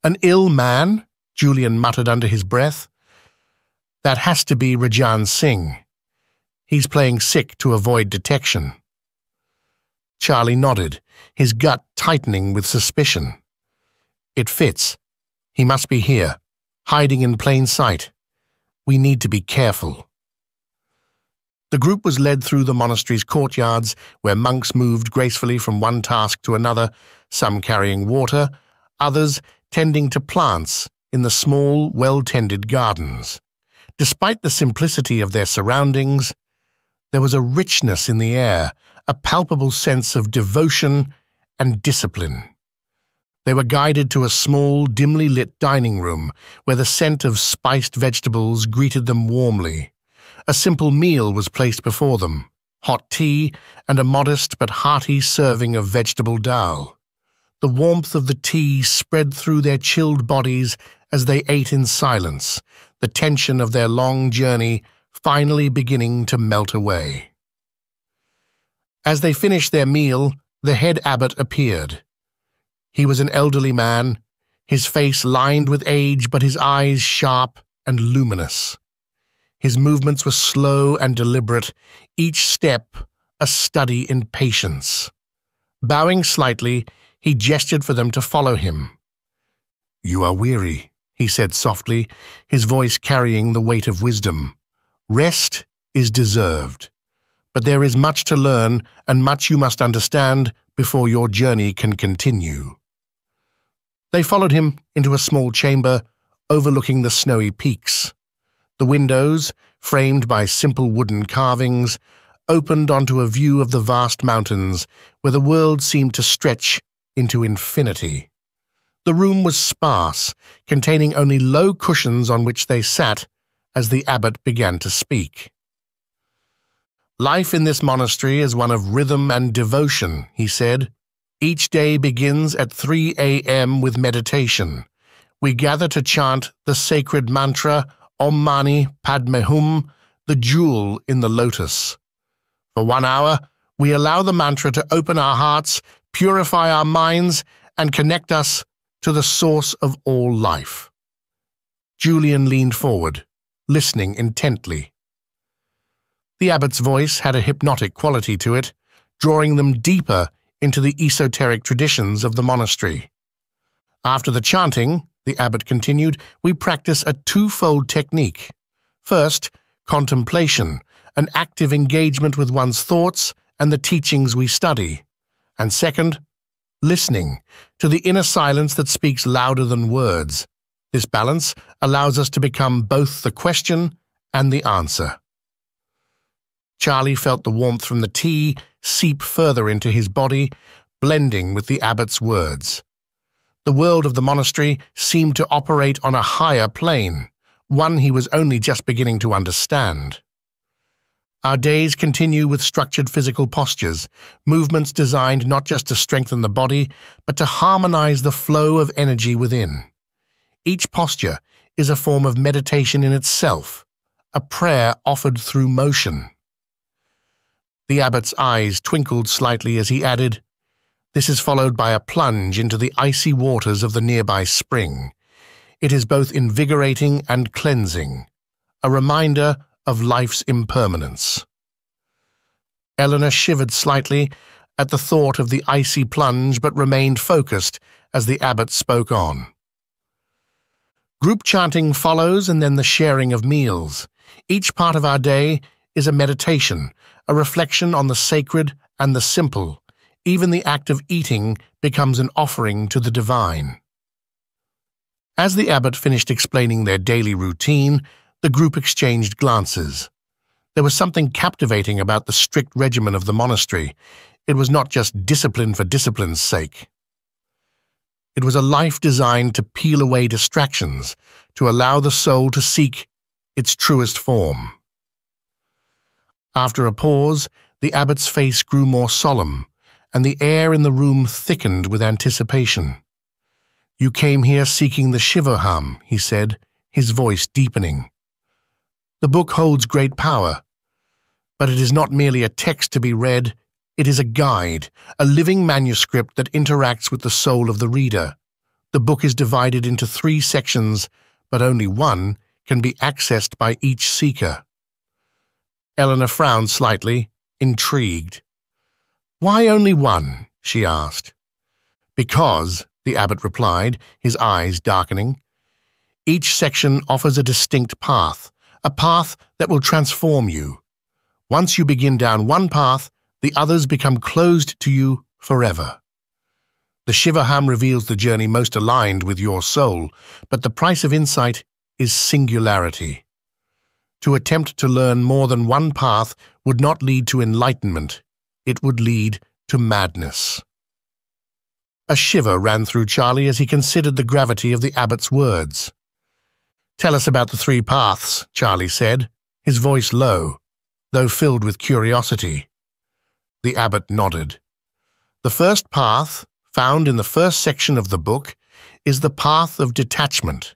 An ill man? Julian muttered under his breath. That has to be Rajan Singh. He's playing sick to avoid detection. Charlie nodded, his gut tightening with suspicion. It fits. He must be here, hiding in plain sight. We need to be careful. The group was led through the monastery's courtyards, where monks moved gracefully from one task to another, some carrying water, others tending to plants in the small, well-tended gardens. Despite the simplicity of their surroundings, there was a richness in the air, a palpable sense of devotion and discipline. They were guided to a small, dimly lit dining room where the scent of spiced vegetables greeted them warmly. A simple meal was placed before them, hot tea and a modest but hearty serving of vegetable dal. The warmth of the tea spread through their chilled bodies as they ate in silence, the tension of their long journey finally beginning to melt away. As they finished their meal, the head abbot appeared. He was an elderly man, his face lined with age but his eyes sharp and luminous. His movements were slow and deliberate, each step a study in patience. Bowing slightly, he gestured for them to follow him. You are weary, he said softly, his voice carrying the weight of wisdom. Rest is deserved. But there is much to learn and much you must understand before your journey can continue. They followed him into a small chamber overlooking the snowy peaks. The windows, framed by simple wooden carvings, opened onto a view of the vast mountains where the world seemed to stretch into infinity. The room was sparse, containing only low cushions on which they sat as the abbot began to speak. Life in this monastery is one of rhythm and devotion, he said. Each day begins at 3 a.m. with meditation. We gather to chant the sacred mantra Om Mani Padme Hum, the jewel in the lotus. For one hour, we allow the mantra to open our hearts, purify our minds, and connect us to the source of all life. Julian leaned forward, listening intently. The abbot's voice had a hypnotic quality to it, drawing them deeper into the esoteric traditions of the monastery. After the chanting, the abbot continued, we practice a twofold technique. First, contemplation, an active engagement with one's thoughts and the teachings we study. And second, listening to the inner silence that speaks louder than words. This balance allows us to become both the question and the answer. Charlie felt the warmth from the tea seep further into his body, blending with the abbot's words. The world of the monastery seemed to operate on a higher plane, one he was only just beginning to understand. Our days continue with structured physical postures, movements designed not just to strengthen the body, but to harmonize the flow of energy within. Each posture is a form of meditation in itself, a prayer offered through motion. The abbot's eyes twinkled slightly as he added, This is followed by a plunge into the icy waters of the nearby spring. It is both invigorating and cleansing, a reminder of life's impermanence. Eleanor shivered slightly at the thought of the icy plunge but remained focused as the abbot spoke on. Group chanting follows and then the sharing of meals. Each part of our day is a meditation, a reflection on the sacred and the simple. Even the act of eating becomes an offering to the divine. As the abbot finished explaining their daily routine, the group exchanged glances. There was something captivating about the strict regimen of the monastery. It was not just discipline for discipline's sake. It was a life designed to peel away distractions, to allow the soul to seek its truest form. After a pause, the abbot's face grew more solemn, and the air in the room thickened with anticipation. You came here seeking the Shivoham, he said, his voice deepening. The book holds great power, but it is not merely a text to be read, it is a guide, a living manuscript that interacts with the soul of the reader. The book is divided into three sections, but only one can be accessed by each seeker. Eleanor frowned slightly, intrigued. Why only one? she asked. Because, the abbot replied, his eyes darkening, each section offers a distinct path, a path that will transform you. Once you begin down one path, the others become closed to you forever. The Shivoham reveals the journey most aligned with your soul, but the price of insight is singularity. To attempt to learn more than one path would not lead to enlightenment, it would lead to madness. A shiver ran through Charlie as he considered the gravity of the abbot's words. Tell us about the three paths, Charlie said, his voice low, though filled with curiosity. The abbot nodded. The first path, found in the first section of the book, is the path of detachment.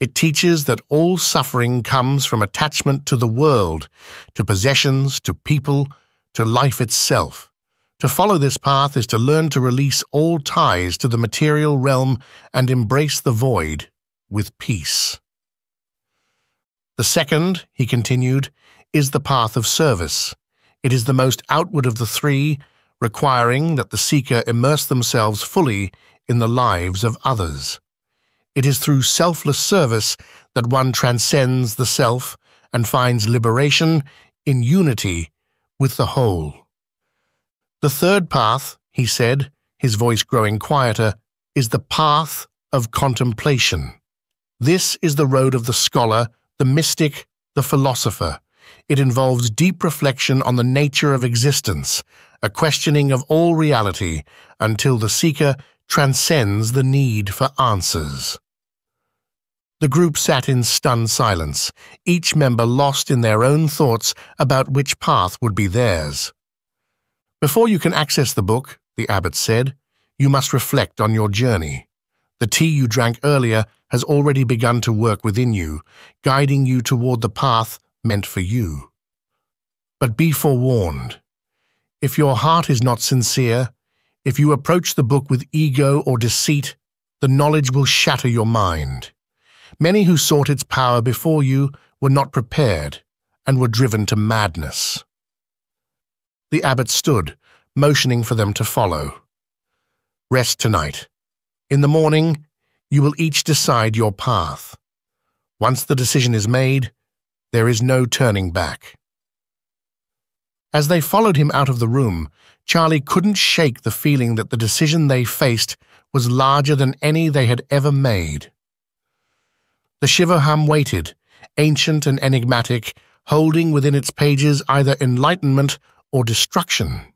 It teaches that all suffering comes from attachment to the world, to possessions, to people, to life itself. To follow this path is to learn to release all ties to the material realm and embrace the void with peace. The second, he continued, is the path of service. It is the most outward of the three, requiring that the seeker immerse themselves fully in the lives of others. It is through selfless service that one transcends the self and finds liberation in unity with the whole. The third path, he said, his voice growing quieter, is the path of contemplation. This is the road of the scholar the mystic, the philosopher. It involves deep reflection on the nature of existence, a questioning of all reality until the seeker transcends the need for answers. The group sat in stunned silence, each member lost in their own thoughts about which path would be theirs. Before you can access the book, the abbot said, you must reflect on your journey. The tea you drank earlier has already begun to work within you, guiding you toward the path meant for you. But be forewarned. If your heart is not sincere, if you approach the book with ego or deceit, the knowledge will shatter your mind. Many who sought its power before you were not prepared and were driven to madness. The abbot stood, motioning for them to follow. Rest tonight. In the morning, you will each decide your path. Once the decision is made, there is no turning back. As they followed him out of the room, Charlie couldn't shake the feeling that the decision they faced was larger than any they had ever made. The Shivoham waited, ancient and enigmatic, holding within its pages either enlightenment or destruction.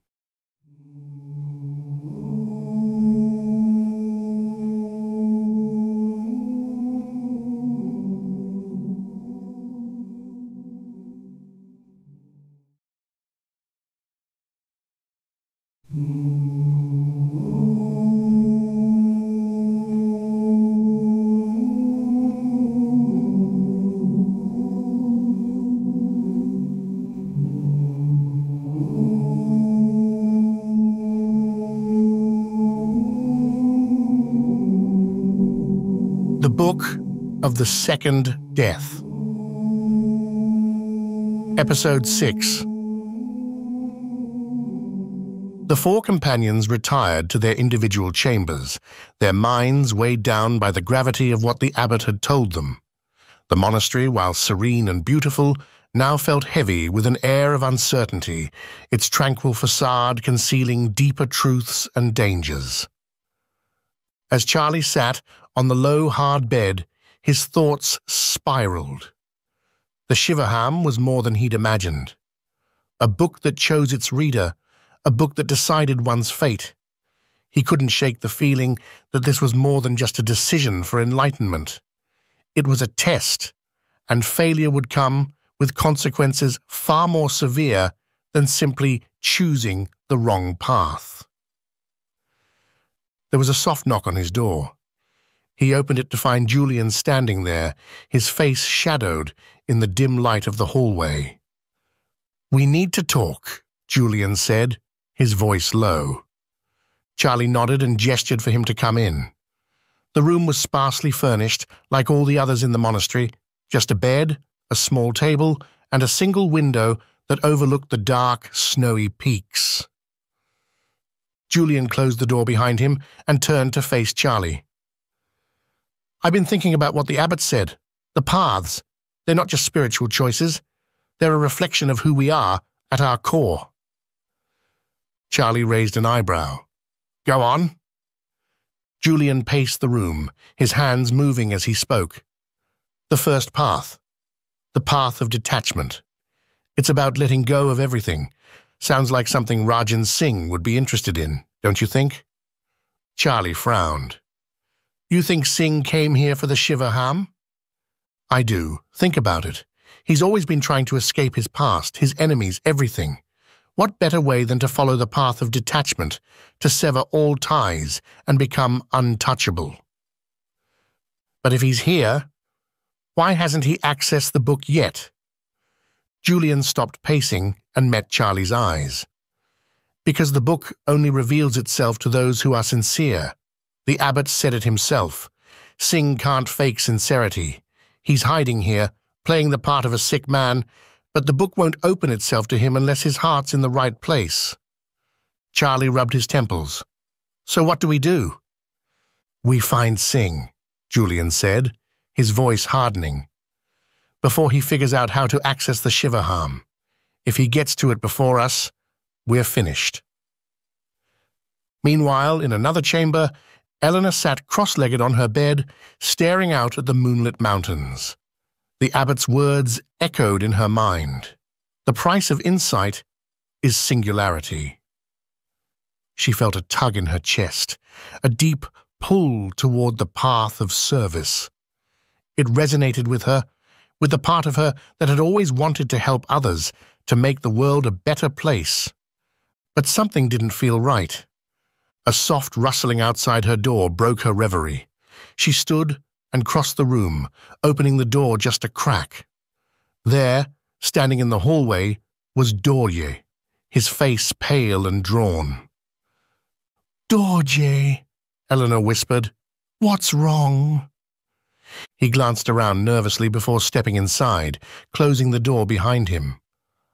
The Second Death. Episode 6 The four companions retired to their individual chambers, their minds weighed down by the gravity of what the abbot had told them. The monastery, while serene and beautiful, now felt heavy with an air of uncertainty, its tranquil facade concealing deeper truths and dangers. As Charlie sat on the low, hard bed, his thoughts spiraled. The Shivoham was more than he'd imagined. A book that chose its reader, a book that decided one's fate. He couldn't shake the feeling that this was more than just a decision for enlightenment. It was a test, and failure would come with consequences far more severe than simply choosing the wrong path. There was a soft knock on his door. He opened it to find Julian standing there, his face shadowed in the dim light of the hallway. We need to talk, Julian said, his voice low. Charlie nodded and gestured for him to come in. The room was sparsely furnished, like all the others in the monastery, just a bed, a small table, and a single window that overlooked the dark, snowy peaks. Julian closed the door behind him and turned to face Charlie. I've been thinking about what the abbot said. The paths, they're not just spiritual choices. They're a reflection of who we are at our core. Charlie raised an eyebrow. Go on. Julian paced the room, his hands moving as he spoke. The first path. The path of detachment. It's about letting go of everything. Sounds like something Rajan Singh would be interested in, don't you think? Charlie frowned. You think Singh came here for the Shivoham? I do. Think about it. He's always been trying to escape his past, his enemies, everything. What better way than to follow the path of detachment, to sever all ties and become untouchable? But if he's here, why hasn't he accessed the book yet? Julian stopped pacing and met Charlie's eyes. Because the book only reveals itself to those who are sincere. The abbot said it himself. Singh can't fake sincerity. He's hiding here, playing the part of a sick man, but the book won't open itself to him unless his heart's in the right place. Charlie rubbed his temples. So what do we do? We find Singh, Julian said, his voice hardening. Before he figures out how to access the Shiva Shivoham. If he gets to it before us, we're finished. Meanwhile, in another chamber, Eleanor sat cross-legged on her bed, staring out at the moonlit mountains. The abbot's words echoed in her mind. The price of insight is singularity. She felt a tug in her chest, a deep pull toward the path of service. It resonated with her, with the part of her that had always wanted to help others, to make the world a better place. But something didn't feel right. A soft rustling outside her door broke her reverie. She stood, and crossed the room, opening the door just a crack. There, standing in the hallway, was Dorje, his face pale and drawn. Dorje, Eleanor whispered. What's wrong? He glanced around nervously before stepping inside, closing the door behind him.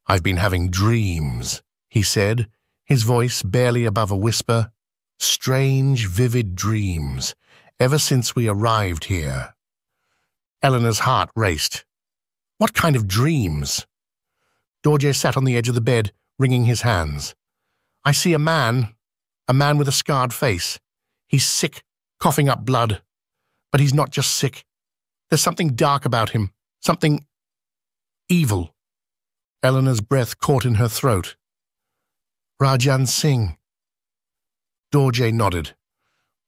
I've been having dreams, he said, his voice barely above a whisper. Strange, vivid dreams, ever since we arrived here. Eleanor's heart raced. What kind of dreams? Dorje sat on the edge of the bed, wringing his hands. I see a man, a man with a scarred face. He's sick, coughing up blood. But he's not just sick. There's something dark about him, something evil. Eleanor's breath caught in her throat. Rajan Singh. Dorje nodded.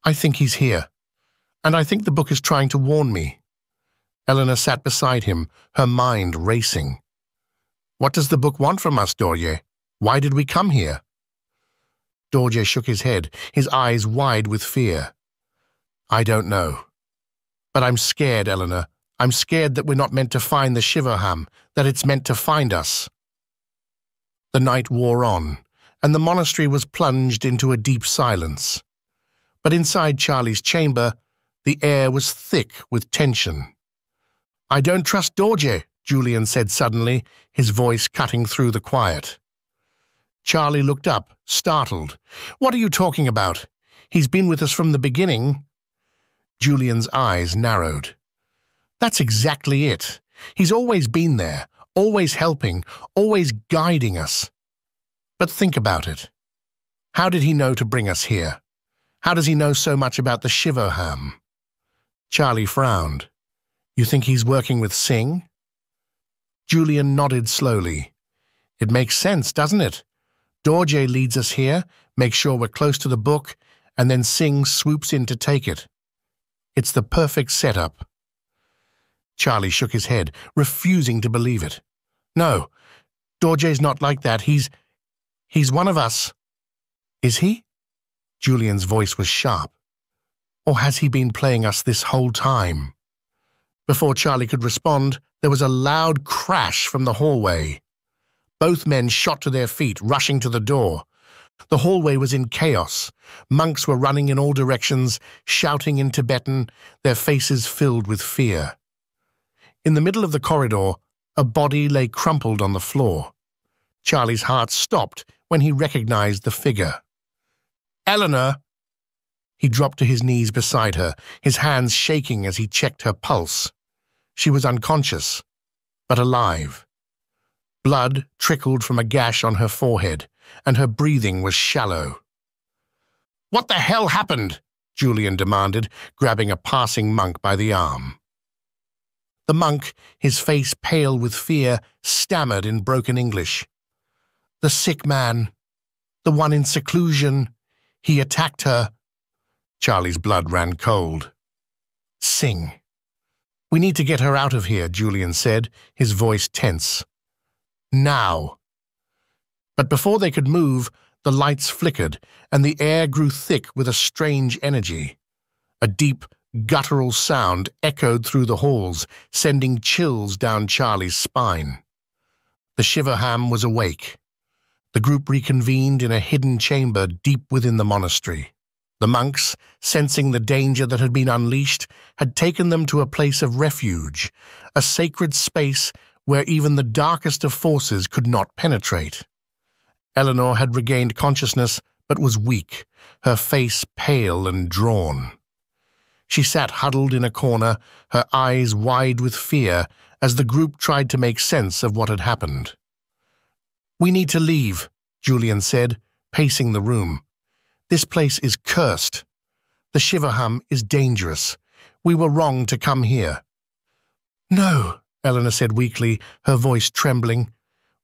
I think he's here. And I think the book is trying to warn me. Eleanor sat beside him, her mind racing. What does the book want from us, Dorje? Why did we come here? Dorje shook his head, his eyes wide with fear. I don't know. But I'm scared, Eleanor. I'm scared that we're not meant to find the Shivoham, that it's meant to find us. The night wore on, and the monastery was plunged into a deep silence. But inside Charlie's chamber, the air was thick with tension. I don't trust Dorje, Julian said suddenly, his voice cutting through the quiet. Charlie looked up, startled. What are you talking about? He's been with us from the beginning. Julian's eyes narrowed. That's exactly it. He's always been there, always helping, always guiding us. But think about it. How did he know to bring us here? How does he know so much about the Shivoham? Charlie frowned. You think he's working with Singh? Julian nodded slowly. It makes sense, doesn't it? Dorje leads us here, makes sure we're close to the book, and then Singh swoops in to take it. It's the perfect setup. Charlie shook his head, refusing to believe it. No, Dorje's not like that. He's... he's one of us. Is he? Julian's voice was sharp. Or has he been playing us this whole time? Before Charlie could respond, there was a loud crash from the hallway. Both men shot to their feet, rushing to the door. The hallway was in chaos. Monks were running in all directions, shouting in Tibetan, their faces filled with fear. In the middle of the corridor, a body lay crumpled on the floor. Charlie's heart stopped when he recognized the figure. Eleanor! He dropped to his knees beside her, his hands shaking as he checked her pulse. She was unconscious, but alive. Blood trickled from a gash on her forehead, and her breathing was shallow. What the hell happened? Julian demanded, grabbing a passing monk by the arm. The monk, his face pale with fear, stammered in broken English. The sick man, the one in seclusion, he attacked her. Charlie's blood ran cold. Singh. We need to get her out of here, Julian said, his voice tense. Now. But before they could move, the lights flickered, and the air grew thick with a strange energy. A deep, guttural sound echoed through the halls, sending chills down Charlie's spine. The Shivoham was awake. The group reconvened in a hidden chamber deep within the monastery. The monks, sensing the danger that had been unleashed, had taken them to a place of refuge, a sacred space where even the darkest of forces could not penetrate. Eleanor had regained consciousness, but was weak, her face pale and drawn. She sat huddled in a corner, her eyes wide with fear, as the group tried to make sense of what had happened. We need to leave, Julian said, pacing the room. This place is cursed. The Shivoham is dangerous. We were wrong to come here. No, Eleanor said weakly, her voice trembling.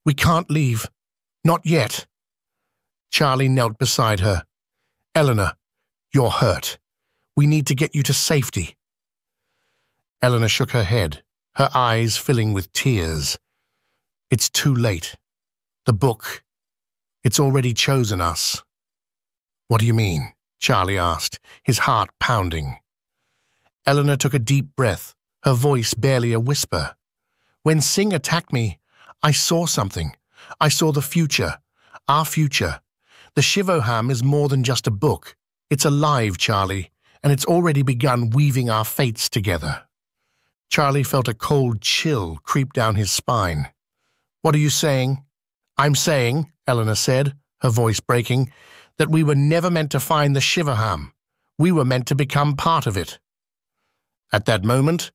We can't leave. Not yet. Charlie knelt beside her. Eleanor, you're hurt. We need to get you to safety. Eleanor shook her head, her eyes filling with tears. It's too late. The book. It's already chosen us. What do you mean? Charlie asked, his heart pounding. Eleanor took a deep breath, her voice barely a whisper. When Singh attacked me, I saw something. I saw the future, our future. The Shivoham is more than just a book. It's alive, Charlie, and it's already begun weaving our fates together. Charlie felt a cold chill creep down his spine. What are you saying? I'm saying, Eleanor said, her voice breaking, that we were never meant to find the Shivoham. We were meant to become part of it. At that moment,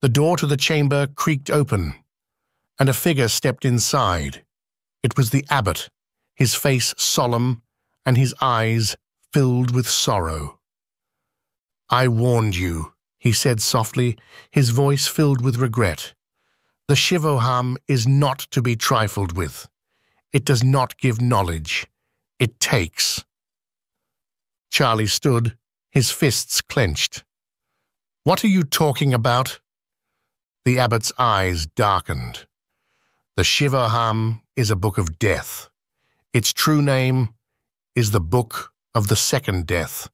the door to the chamber creaked open, and a figure stepped inside. It was the abbot, his face solemn and his eyes filled with sorrow. I warned you, he said softly, his voice filled with regret. The Shivoham is not to be trifled with. It does not give knowledge. It takes. Charlie stood, his fists clenched. What are you talking about? The abbot's eyes darkened. The Shivoham is a book of death. Its true name is the Book of the Second Death,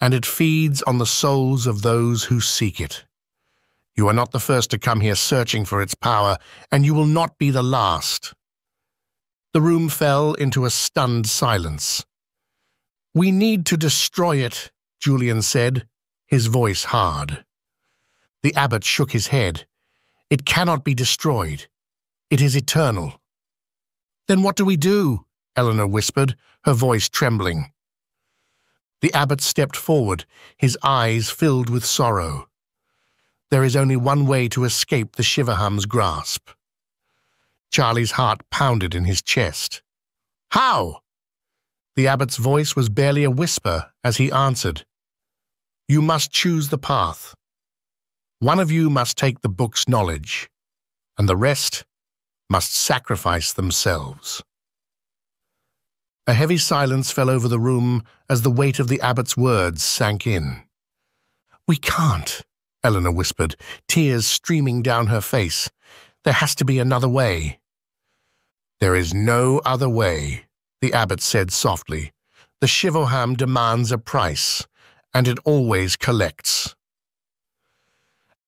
and it feeds on the souls of those who seek it. You are not the first to come here searching for its power, and you will not be the last. The room fell into a stunned silence. We need to destroy it, Julian said, his voice hard. The abbot shook his head. It cannot be destroyed. It is eternal. Then what do we do? Eleanor whispered, her voice trembling. The abbot stepped forward, his eyes filled with sorrow. There is only one way to escape the Shivoham's grasp. Charlie's heart pounded in his chest. How? The abbot's voice was barely a whisper as he answered. You must choose the path. One of you must take the book's knowledge, and the rest must sacrifice themselves. A heavy silence fell over the room as the weight of the abbot's words sank in. We can't, Eleanor whispered, tears streaming down her face. There has to be another way. There is no other way, the abbot said softly. The Shivoham demands a price, and it always collects.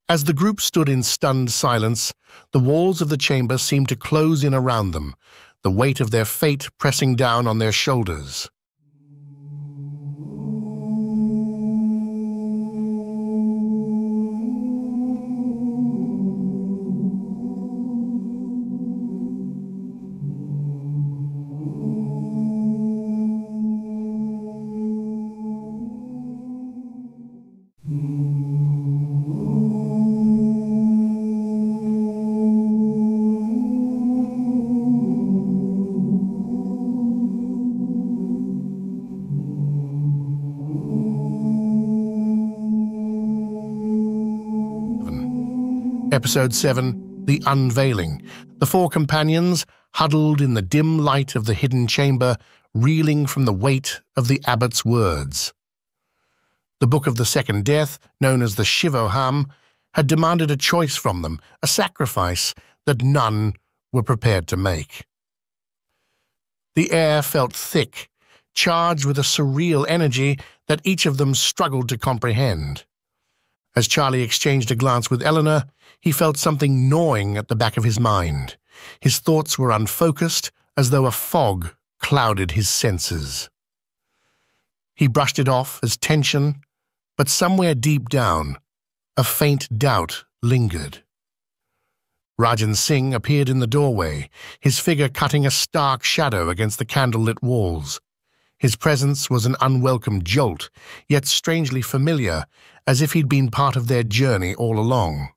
As the group stood in stunned silence, the walls of the chamber seemed to close in around them, the weight of their fate pressing down on their shoulders. Episode 7 The Unveiling. The four companions, huddled in the dim light of the hidden chamber, reeling from the weight of the abbot's words. The Book of the Second Death, known as the Shivoham, had demanded a choice from them, a sacrifice that none were prepared to make. The air felt thick, charged with a surreal energy that each of them struggled to comprehend. As Charlie exchanged a glance with Eleanor, he felt something gnawing at the back of his mind. His thoughts were unfocused, as though a fog clouded his senses. He brushed it off as tension, but somewhere deep down, a faint doubt lingered. Rajan Singh appeared in the doorway, his figure cutting a stark shadow against the candlelit walls. His presence was an unwelcome jolt, yet strangely familiar, as if he'd been part of their journey all along.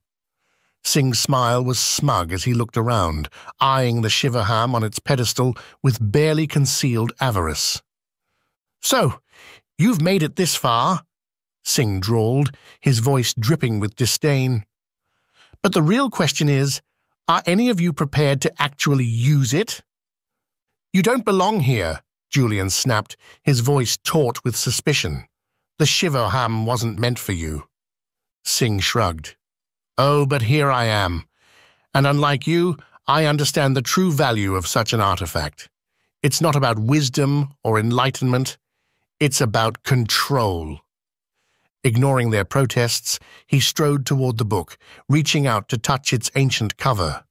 Singh's smile was smug as he looked around, eyeing the Shivoham on its pedestal with barely concealed avarice. So, you've made it this far, Singh drawled, his voice dripping with disdain. But the real question is, are any of you prepared to actually use it? You don't belong here, Julian snapped, his voice taut with suspicion. The Shivoham wasn't meant for you. Singh shrugged. Oh, but here I am. And unlike you, I understand the true value of such an artifact. It's not about wisdom or enlightenment. It's about control. Ignoring their protests, he strode toward the book, reaching out to touch its ancient cover.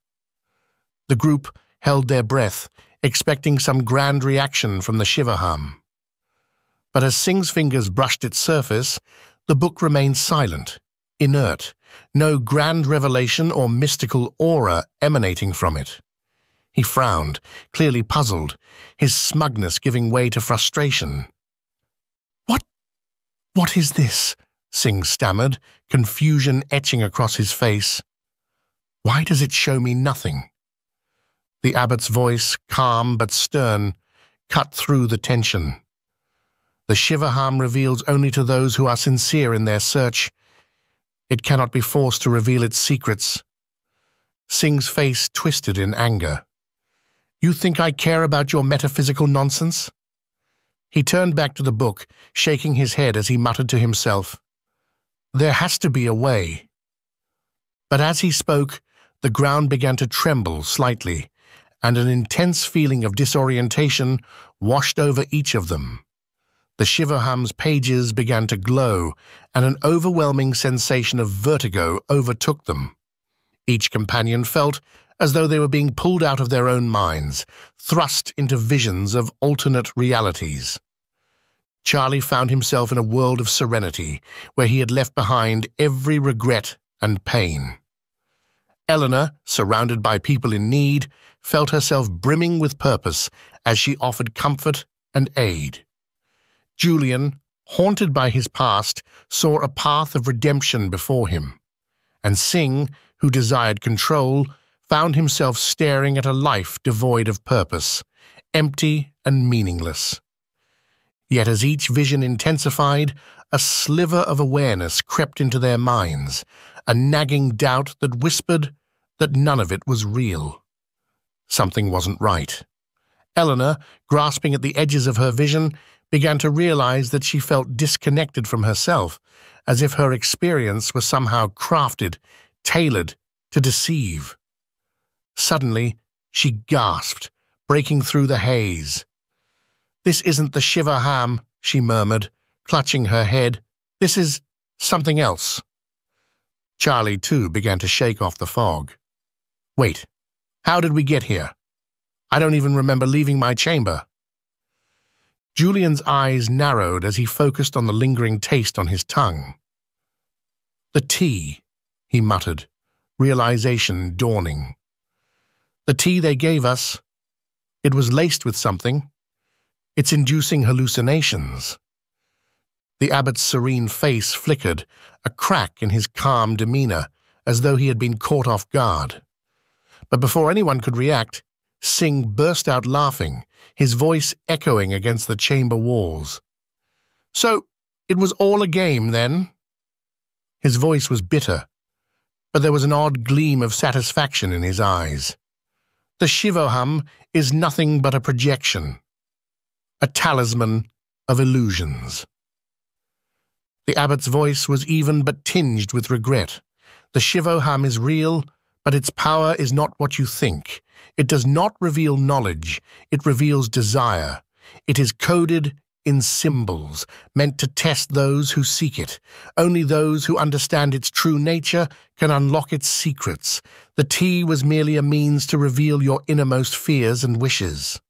The group held their breath, expecting some grand reaction from the Shivoham. But as Singh's fingers brushed its surface, the book remained silent, inert, no grand revelation or mystical aura emanating from it. He frowned, clearly puzzled, his smugness giving way to frustration. What? What is this? Singh stammered, confusion etching across his face. Why does it show me nothing? The abbot's voice, calm but stern, cut through the tension. The Shivoham reveals only to those who are sincere in their search. It cannot be forced to reveal its secrets. Singh's face twisted in anger. You think I care about your metaphysical nonsense? He turned back to the book, shaking his head as he muttered to himself. There has to be a way. But as he spoke, the ground began to tremble slightly, and an intense feeling of disorientation washed over each of them. The Shivoham's pages began to glow, and an overwhelming sensation of vertigo overtook them. Each companion felt as though they were being pulled out of their own minds, thrust into visions of alternate realities. Charlie found himself in a world of serenity, where he had left behind every regret and pain. Eleanor, surrounded by people in need, felt herself brimming with purpose as she offered comfort and aid. Julian, haunted by his past, saw a path of redemption before him. And Singh, who desired control, found himself staring at a life devoid of purpose, empty and meaningless. Yet as each vision intensified, a sliver of awareness crept into their minds, a nagging doubt that whispered that none of it was real. Something wasn't right. Eleanor, grasping at the edges of her vision, began to realize that she felt disconnected from herself, as if her experience was somehow crafted, tailored to deceive. Suddenly, she gasped, breaking through the haze. This isn't the Shivoham, she murmured, clutching her head. This is something else. Charlie, too, began to shake off the fog. Wait, how did we get here? I don't even remember leaving my chamber. Julian's eyes narrowed as he focused on the lingering taste on his tongue. The tea, he muttered, realization dawning. The tea they gave us, it was laced with something. It's inducing hallucinations. The abbot's serene face flickered, a crack in his calm demeanor, as though he had been caught off guard. But before anyone could react, Singh burst out laughing, his voice echoing against the chamber walls. So, it was all a game, then? His voice was bitter, but there was an odd gleam of satisfaction in his eyes. The Shivoham is nothing but a projection, a talisman of illusions. The abbot's voice was even but tinged with regret. The Shivoham is real, but its power is not what you think. It does not reveal knowledge, it reveals desire. It is coded in symbols, meant to test those who seek it. Only those who understand its true nature can unlock its secrets. The tea was merely a means to reveal your innermost fears and wishes.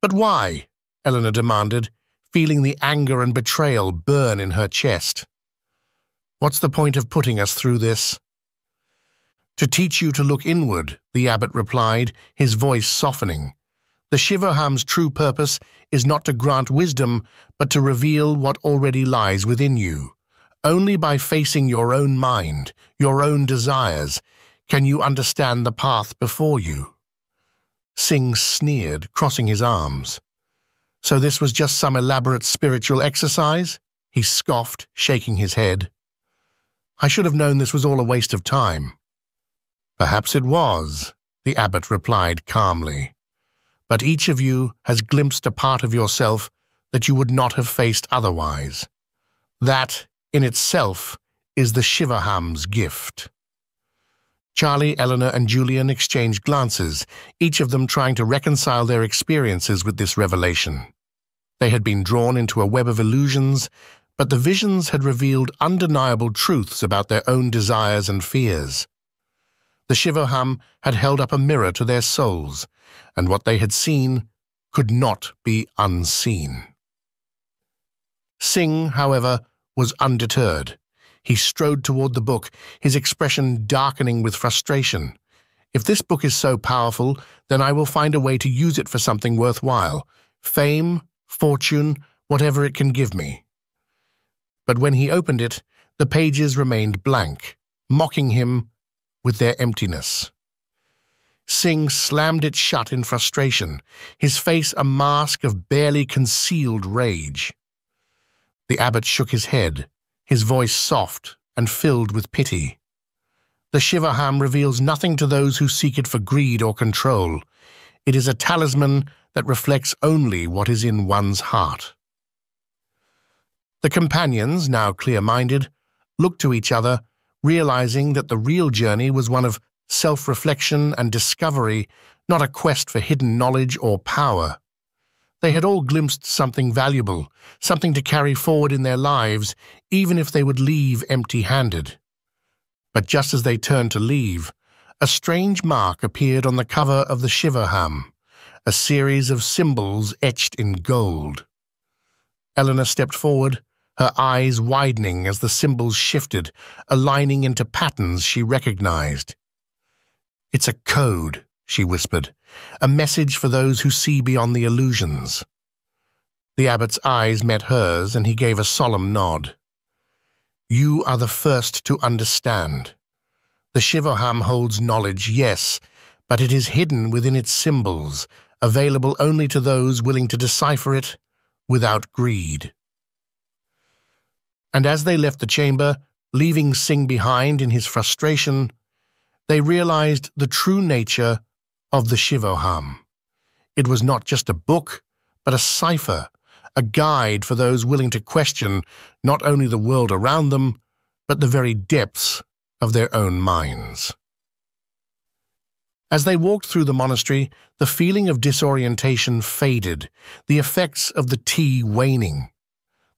But why? Eleanor demanded, feeling the anger and betrayal burn in her chest. What's the point of putting us through this? To teach you to look inward, the abbot replied, his voice softening. The Shivoham's true purpose is not to grant wisdom, but to reveal what already lies within you. Only by facing your own mind, your own desires, can you understand the path before you. Singh sneered, crossing his arms. So this was just some elaborate spiritual exercise? He scoffed, shaking his head. I should have known this was all a waste of time. Perhaps it was, the abbot replied calmly but each of you has glimpsed a part of yourself that you would not have faced otherwise. That, in itself, is the Shivoham's gift. Charlie, Eleanor, and Julian exchanged glances, each of them trying to reconcile their experiences with this revelation. They had been drawn into a web of illusions, but the visions had revealed undeniable truths about their own desires and fears. The Shivoham had held up a mirror to their souls, and what they had seen could not be unseen. Singh, however, was undeterred. He strode toward the book, his expression darkening with frustration. If this book is so powerful, then I will find a way to use it for something worthwhile. Fame, fortune, whatever it can give me. But when he opened it, the pages remained blank, mocking him with their emptiness. Singh slammed it shut in frustration, his face a mask of barely concealed rage. The abbot shook his head, his voice soft and filled with pity. The Shivoham reveals nothing to those who seek it for greed or control. It is a talisman that reflects only what is in one's heart. The companions, now clear-minded, looked to each other, realizing that the real journey was one of self-reflection and discovery, not a quest for hidden knowledge or power. They had all glimpsed something valuable, something to carry forward in their lives, even if they would leave empty-handed. But just as they turned to leave, a strange mark appeared on the cover of the Shivoham, a series of symbols etched in gold. Eleanor stepped forward, her eyes widening as the symbols shifted, aligning into patterns she recognized. It's a code, she whispered, a message for those who see beyond the illusions. The abbot's eyes met hers, and he gave a solemn nod. You are the first to understand. The Shivoham holds knowledge, yes, but it is hidden within its symbols, available only to those willing to decipher it without greed. And as they left the chamber, leaving Singh behind in his frustration, they realized the true nature of the Shivoham. It was not just a book, but a cipher, a guide for those willing to question not only the world around them, but the very depths of their own minds. As they walked through the monastery, the feeling of disorientation faded, the effects of the tea waning.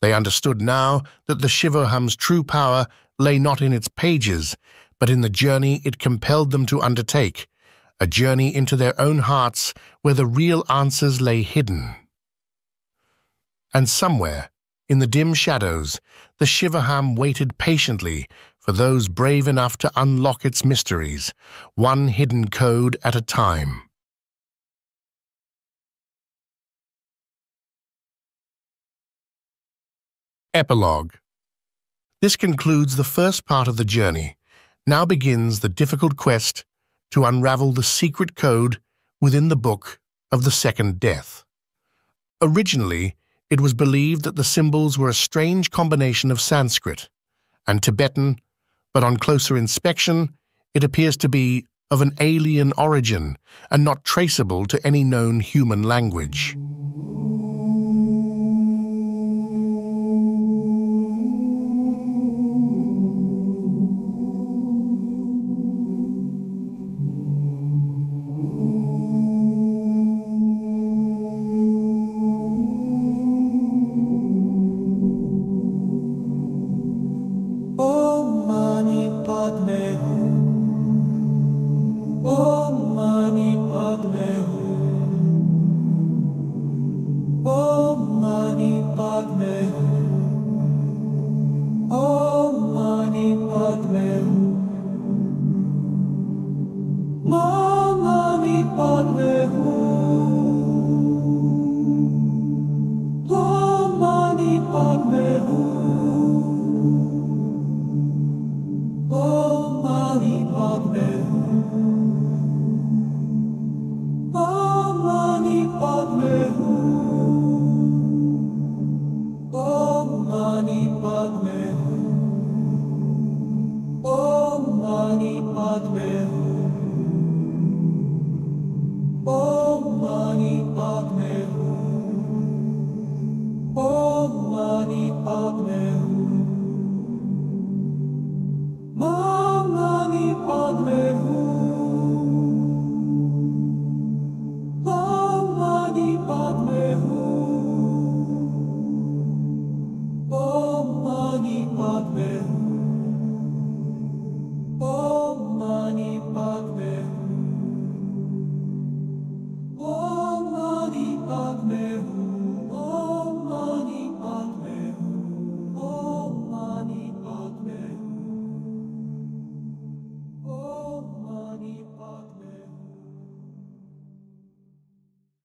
They understood now that the Shivoham's true power lay not in its pages, but in the journey it compelled them to undertake, a journey into their own hearts where the real answers lay hidden. And somewhere, in the dim shadows, the Shivoham waited patiently for those brave enough to unlock its mysteries, one hidden code at a time. Epilogue This concludes the first part of the journey. Now begins the difficult quest to unravel the secret code within the Book of the Second Death. Originally, it was believed that the symbols were a strange combination of Sanskrit and Tibetan, but on closer inspection, it appears to be of an alien origin and not traceable to any known human language.